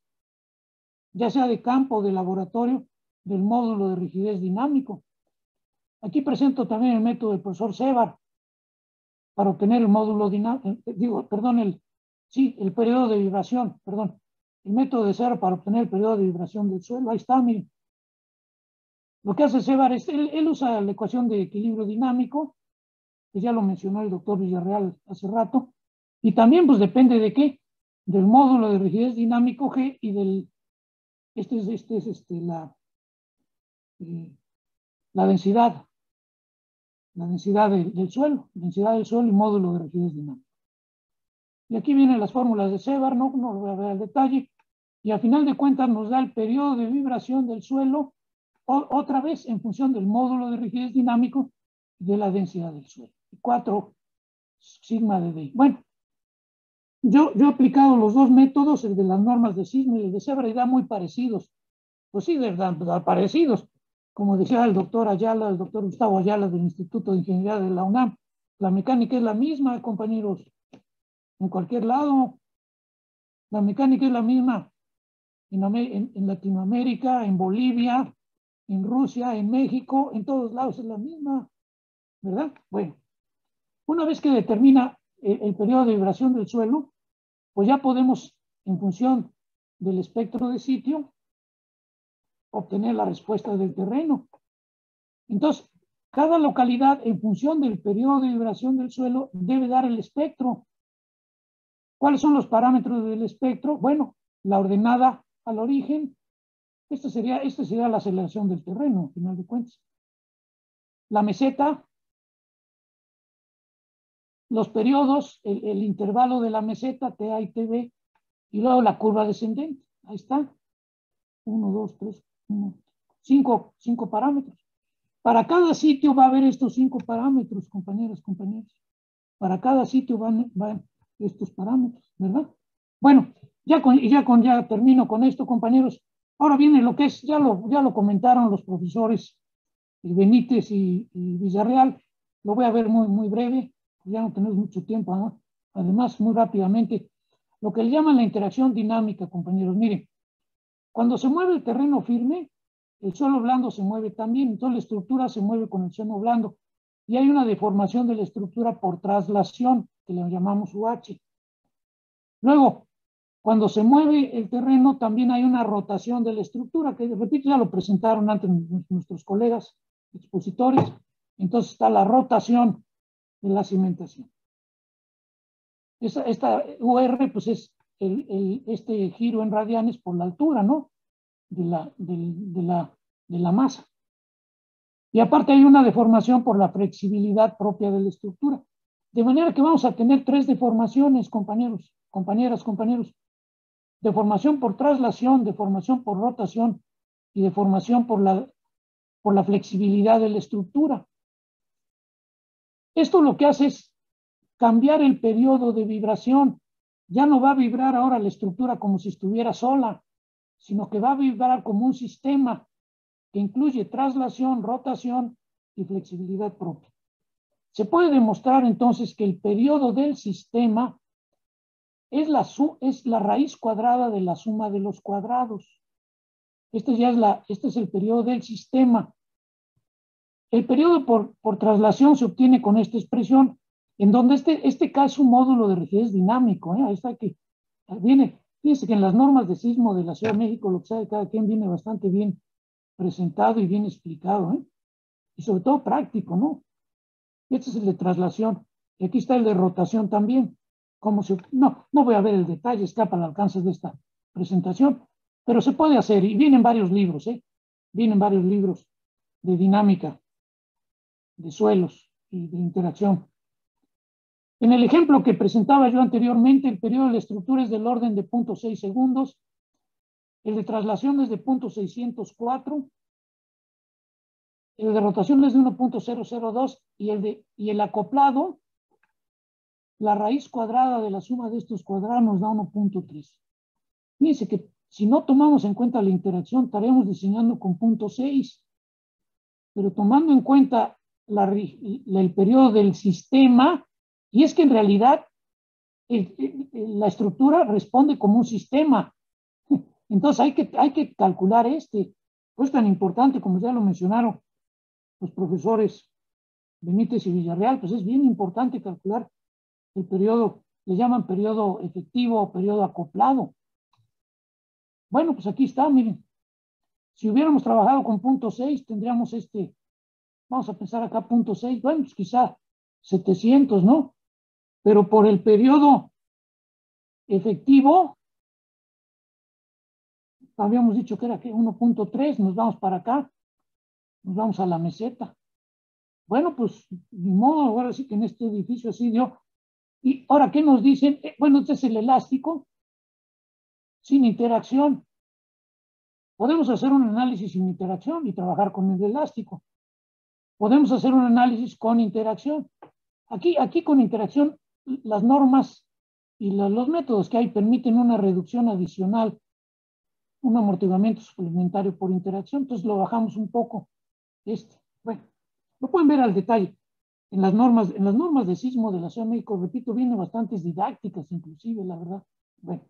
ya sea de campo o de laboratorio, del módulo de rigidez dinámico. Aquí presento también el método del profesor Sebar para obtener el módulo dinámico, eh, digo, perdón, el, sí, el periodo de vibración, perdón, el método de Sebar para obtener el periodo de vibración del suelo. Ahí está, miren. Lo que hace Sebar es, él, usa la ecuación de equilibrio dinámico, que ya lo mencionó el doctor Villarreal hace rato, y también pues depende de qué, del módulo de rigidez dinámico G y del, este es, este es este, la, eh, la densidad, la densidad del suelo, densidad del suelo y módulo de rigidez dinámica. Y aquí vienen las fórmulas de Sebar, no, no voy a ver al detalle, y al final de cuentas nos da el periodo de vibración del suelo otra vez en función del módulo de rigidez dinámico de la densidad del suelo. 4 sigma de D. Bueno, yo, yo he aplicado los dos métodos, el de las normas de sismo y el de Sebra, y da muy parecidos. Pues sí, de verdad, parecidos. Como decía el doctor Ayala, el doctor Gustavo Ayala del Instituto de Ingeniería de la UNAM, la mecánica es la misma, compañeros, en cualquier lado. La mecánica es la misma en, Latinoamérica, en Bolivia, en Rusia, en México, en todos lados es la misma, ¿verdad? Bueno, una vez que determina el, periodo de vibración del suelo, pues ya podemos, en función del espectro de sitio, obtener la respuesta del terreno. Entonces, cada localidad, en función del periodo de vibración del suelo, debe dar el espectro. ¿Cuáles son los parámetros del espectro? Bueno, la ordenada al origen, esta sería, esta sería la aceleración del terreno, al final de cuentas. La meseta, los periodos, el, intervalo de la meseta, TA y TB, y luego la curva descendente. Ahí está. Uno, dos, tres, uno, cinco, cinco parámetros. Para cada sitio va a haber estos cinco parámetros, compañeras, compañeros. Para cada sitio van, van estos parámetros, ¿verdad? Bueno, ya, con, ya, con, termino con esto, compañeros. Ahora viene lo que es, ya lo, ya lo comentaron los profesores Benítez y, Villarreal, lo voy a ver muy, muy breve, ya no tenemos mucho tiempo, ¿no? además muy rápidamente, lo que le llaman la interacción dinámica, compañeros. Miren, cuando se mueve el terreno firme, el suelo blando se mueve también, entonces la estructura se mueve con el suelo blando y hay una deformación de la estructura por traslación, que le llamamos UH. Luego, cuando se mueve el terreno, también hay una rotación de la estructura, que repito, ya lo presentaron antes nuestros colegas expositores. Entonces está la rotación de la cimentación. Esta, UR, pues es este giro en radianes por la altura, ¿no? De la, de, la, de la masa. Y aparte hay una deformación por la flexibilidad propia de la estructura. De manera que vamos a tener tres deformaciones, compañeros, compañeras, compañeros deformación por traslación, deformación por rotación y deformación por la, por la flexibilidad de la estructura. Esto lo que hace es cambiar el periodo de vibración. Ya no va a vibrar ahora la estructura como si estuviera sola, sino que va a vibrar como un sistema que incluye traslación, rotación y flexibilidad propia. Se puede demostrar entonces que el periodo del sistema es la, es la raíz cuadrada de la suma de los cuadrados. Este ya es, la, este es el periodo del sistema. El periodo por, por traslación se obtiene con esta expresión, en donde este, este caso un módulo de rigidez dinámico. ¿eh? Ahí está que viene, fíjense que en las normas de sismo de la Ciudad de México, lo que sabe cada quien viene bastante bien presentado y bien explicado, ¿eh? y sobre todo práctico, ¿no? Este es el de traslación, y aquí está el de rotación también. Como se, no, no voy a ver el detalle, escapa al alcance de esta presentación, pero se puede hacer, y vienen varios libros, ¿eh? Vienen varios libros de dinámica, de suelos y de interacción. En el ejemplo que presentaba yo anteriormente, el periodo de la estructura es del orden de 0.6 segundos el de traslación es de 0.604, el de rotación es de 1.002 y el, de, y el acoplado, la raíz cuadrada de la suma de estos cuadrados nos da 1.3. Fíjense que si no tomamos en cuenta la interacción, estaremos diseñando con 0.6, pero tomando en cuenta el periodo del sistema, y es que en realidad la estructura responde como un sistema, entonces hay que, hay que calcular este, pues tan importante como ya lo mencionaron los profesores Benítez y Villarreal, pues es bien importante calcular el periodo, le llaman periodo efectivo o periodo acoplado. Bueno, pues aquí está, miren. Si hubiéramos trabajado con punto 6, tendríamos este, vamos a pensar acá punto 6, bueno, pues quizá 700, ¿no? Pero por el periodo efectivo, habíamos dicho que era que 1.3, nos vamos para acá, nos vamos a la meseta. Bueno, pues ni modo, ahora sí que en este edificio así dio. Y ahora, ¿qué nos dicen? Eh, bueno, este es el elástico, sin interacción. Podemos hacer un análisis sin interacción y trabajar con el elástico. Podemos hacer un análisis con interacción. Aquí, aquí con interacción, las normas y los métodos que hay permiten una reducción adicional un amortiguamiento suplementario por interacción, entonces lo bajamos un poco. Este, bueno, lo pueden ver al detalle. En las normas, en las normas de sismo de la Ciudad de México, repito, vienen bastantes didácticas, inclusive, la verdad. Bueno.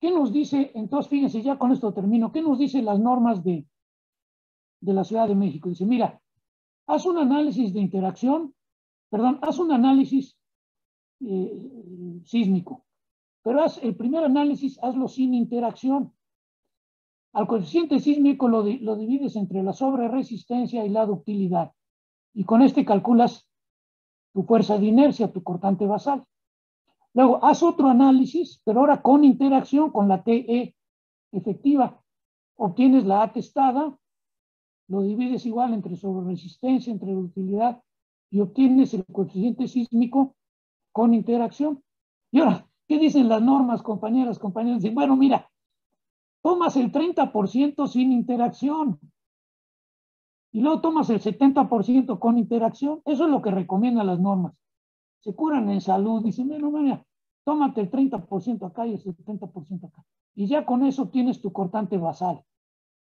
¿Qué nos dice? Entonces, fíjense, ya con esto termino. ¿Qué nos dicen las normas de, de la Ciudad de México? Dice, mira, haz un análisis de interacción, perdón, haz un análisis eh, sísmico. Pero haz, el primer análisis hazlo sin interacción. Al coeficiente sísmico lo, lo divides entre la sobreresistencia y la ductilidad. Y con este calculas tu fuerza de inercia, tu cortante basal. Luego, haz otro análisis, pero ahora con interacción con la TE efectiva. Obtienes la A testada, lo divides igual entre sobreresistencia, entre ductilidad, y obtienes el coeficiente sísmico con interacción. Y ahora, ¿Qué dicen las normas, compañeras, compañeros? Dicen, bueno, mira, tomas el 30% sin interacción y luego tomas el 70% con interacción. Eso es lo que recomiendan las normas. Se curan en salud. Dicen, bueno, mira, tómate el 30% acá y el 70% acá. Y ya con eso tienes tu cortante basal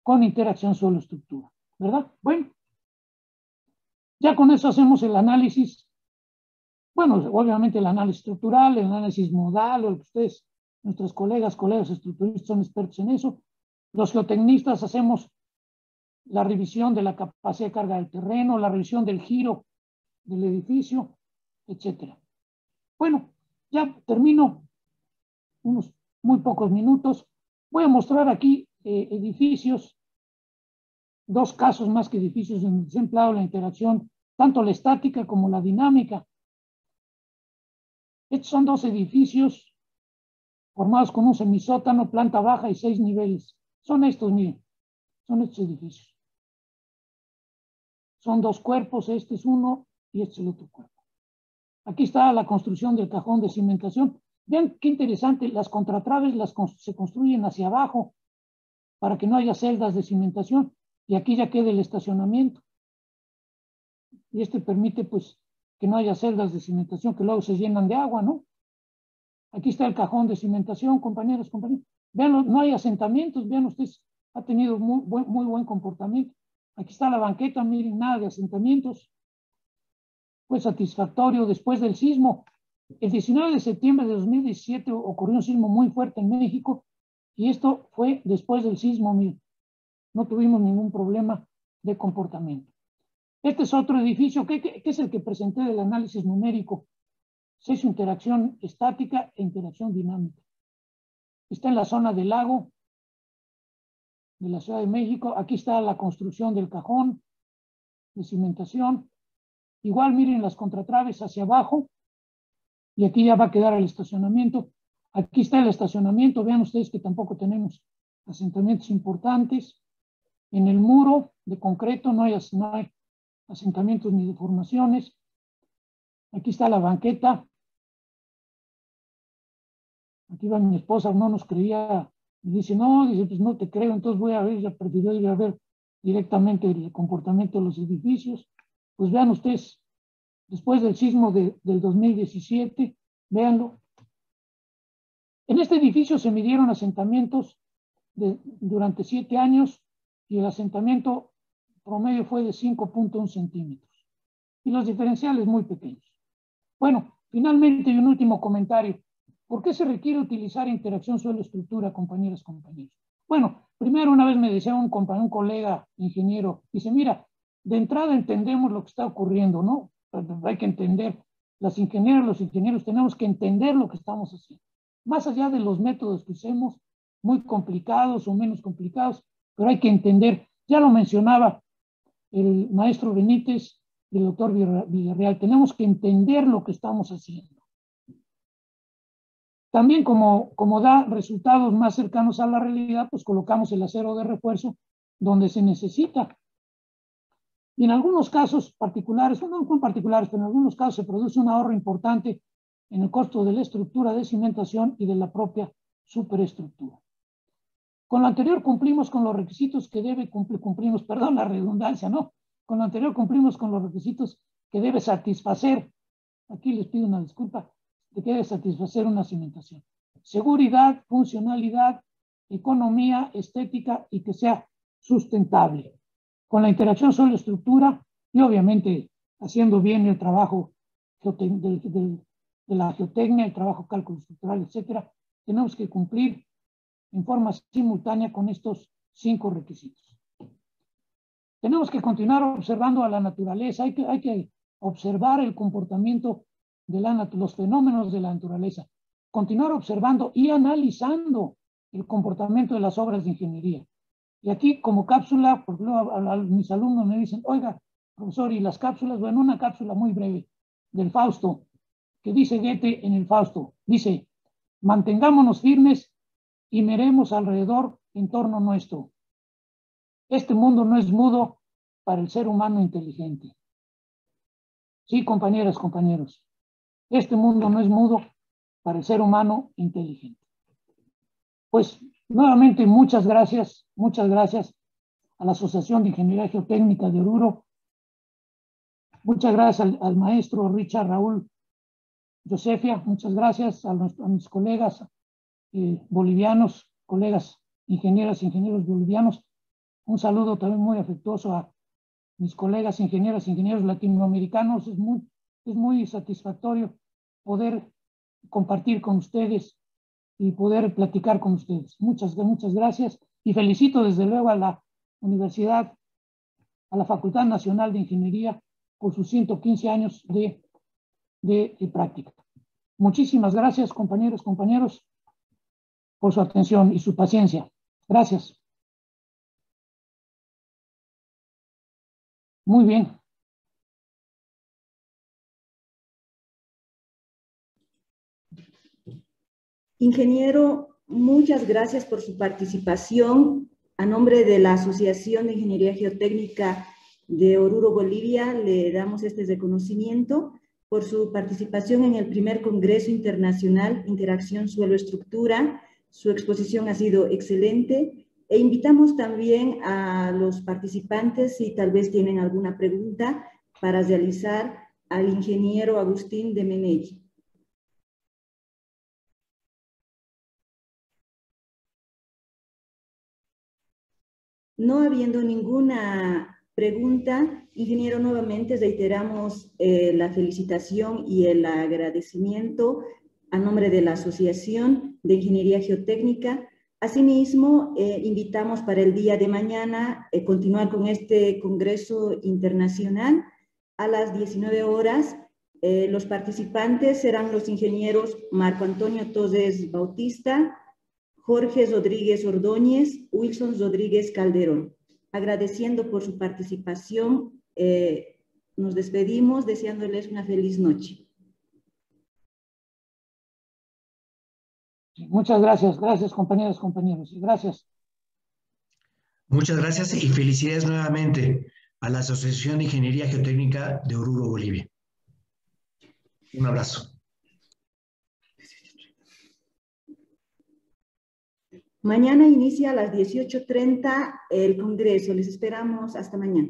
con interacción suelo-estructura. ¿Verdad? Bueno, ya con eso hacemos el análisis bueno, obviamente el análisis estructural, el análisis modal, o ustedes, nuestros colegas, colegas estructuristas son expertos en eso. Los geotecnistas hacemos la revisión de la capacidad de carga del terreno, la revisión del giro del edificio, etcétera. Bueno, ya termino unos muy pocos minutos. Voy a mostrar aquí eh, edificios, dos casos más que edificios en donde se ha empleado la interacción, tanto la estática como la dinámica. Estos son dos edificios formados con un semisótano, planta baja y seis niveles. Son estos, miren, son estos edificios. Son dos cuerpos, este es uno y este es el otro cuerpo. Aquí está la construcción del cajón de cimentación. Vean qué interesante, las contratraves las, se construyen hacia abajo para que no haya celdas de cimentación y aquí ya queda el estacionamiento. Y este permite pues que no haya celdas de cimentación que luego se llenan de agua, ¿no? Aquí está el cajón de cimentación, compañeros, compañeros. Vean, no hay asentamientos, vean ustedes, ha tenido muy muy buen comportamiento. Aquí está la banqueta, miren, nada de asentamientos. Fue satisfactorio después del sismo. El 19 de septiembre de 2017 ocurrió un sismo muy fuerte en México y esto fue después del sismo, miren. No tuvimos ningún problema de comportamiento. Este es otro edificio que, es el que presenté del análisis numérico. Se hizo interacción estática e interacción dinámica. Está en la zona del lago de la Ciudad de México. Aquí está la construcción del cajón de cimentación. Igual miren las contratraves hacia abajo. Y aquí ya va a quedar el estacionamiento. Aquí está el estacionamiento. Vean ustedes que tampoco tenemos asentamientos importantes. En el muro de concreto no hay, no hay asentamientos ni deformaciones. Aquí está la banqueta. Aquí va mi esposa, no nos creía. Y dice, no, dice, pues no te creo, entonces voy a ver, prefirió ir a ver directamente el comportamiento de los edificios. Pues vean ustedes, después del sismo de, del 2017, véanlo. En este edificio se midieron asentamientos de, durante siete años y el asentamiento promedio fue de 5.1 centímetros y los diferenciales muy pequeños. Bueno, finalmente y un último comentario. ¿Por qué se requiere utilizar interacción suelo-estructura, compañeras, compañeros? Bueno, primero una vez me decía un, un colega ingeniero, dice, mira, de entrada entendemos lo que está ocurriendo, ¿no? Hay que entender, las ingenieras, los ingenieros tenemos que entender lo que estamos haciendo. Más allá de los métodos que usemos, muy complicados o menos complicados, pero hay que entender, ya lo mencionaba el maestro Benítez y el doctor Villarreal. Tenemos que entender lo que estamos haciendo. También como, como da resultados más cercanos a la realidad, pues colocamos el acero de refuerzo donde se necesita. Y en algunos casos particulares, no en particulares, pero en algunos casos se produce un ahorro importante en el costo de la estructura de cimentación y de la propia superestructura. Con lo anterior cumplimos con los requisitos que debe cumplir, cumplimos, perdón, la redundancia, ¿no? Con lo anterior cumplimos con los requisitos que debe satisfacer, aquí les pido una disculpa, que debe satisfacer una cimentación. Seguridad, funcionalidad, economía, estética y que sea sustentable. Con la interacción solo estructura y obviamente haciendo bien el trabajo de, de la geotecnia, el trabajo cálculo estructural, etcétera, tenemos que cumplir en forma simultánea con estos cinco requisitos. Tenemos que continuar observando a la naturaleza, hay que, hay que observar el comportamiento de la, los fenómenos de la naturaleza, continuar observando y analizando el comportamiento de las obras de ingeniería. Y aquí como cápsula, porque luego mis alumnos me dicen, oiga, profesor, ¿y las cápsulas? Bueno, una cápsula muy breve del Fausto, que dice Goethe en el Fausto, dice, mantengámonos firmes y miremos alrededor en torno nuestro. Este mundo no es mudo para el ser humano inteligente. Sí, compañeras, compañeros, este mundo no es mudo para el ser humano inteligente. Pues nuevamente muchas gracias, muchas gracias a la Asociación de Ingeniería Geotécnica de Oruro. Muchas gracias al, maestro Richard Raúl Josefia, muchas gracias a, mis colegas eh, bolivianos, colegas ingenieras, ingenieros bolivianos. Un saludo también muy afectuoso a mis colegas ingenieras, ingenieros latinoamericanos. Es muy, es muy satisfactorio poder compartir con ustedes y poder platicar con ustedes. Muchas, muchas gracias y felicito desde luego a la Universidad, a la Facultad Nacional de Ingeniería por sus 115 años de, de, de práctica. Muchísimas gracias, compañeros, compañeros por su atención y su paciencia. Gracias. Muy bien. Ingeniero, muchas gracias por su participación. A nombre de la Asociación de Ingeniería Geotécnica de Oruro, Bolivia, le damos este reconocimiento por su participación en el primer Congreso Internacional Interacción Suelo-Estructura su exposición ha sido excelente e invitamos también a los participantes si tal vez tienen alguna pregunta para realizar al ingeniero Agustín de Menelli. No habiendo ninguna pregunta, ingeniero, nuevamente reiteramos eh, la felicitación y el agradecimiento a nombre de la Asociación de Ingeniería Geotécnica. Asimismo, eh, invitamos para el día de mañana eh, continuar con este Congreso Internacional a las 19 horas. los participantes serán los ingenieros Marco Antonio Toses Bautista, Jorge Rodríguez Ordóñez, Wilson Rodríguez Calderón. Agradeciendo por su participación, eh, nos despedimos deseándoles una feliz noche. Muchas gracias, gracias compañeros, compañeros, gracias. Muchas gracias y felicidades nuevamente a la Asociación de Ingeniería Geotécnica de Oruro, Bolivia. Un abrazo. Mañana inicia a las 18.30 el Congreso. Les esperamos hasta mañana.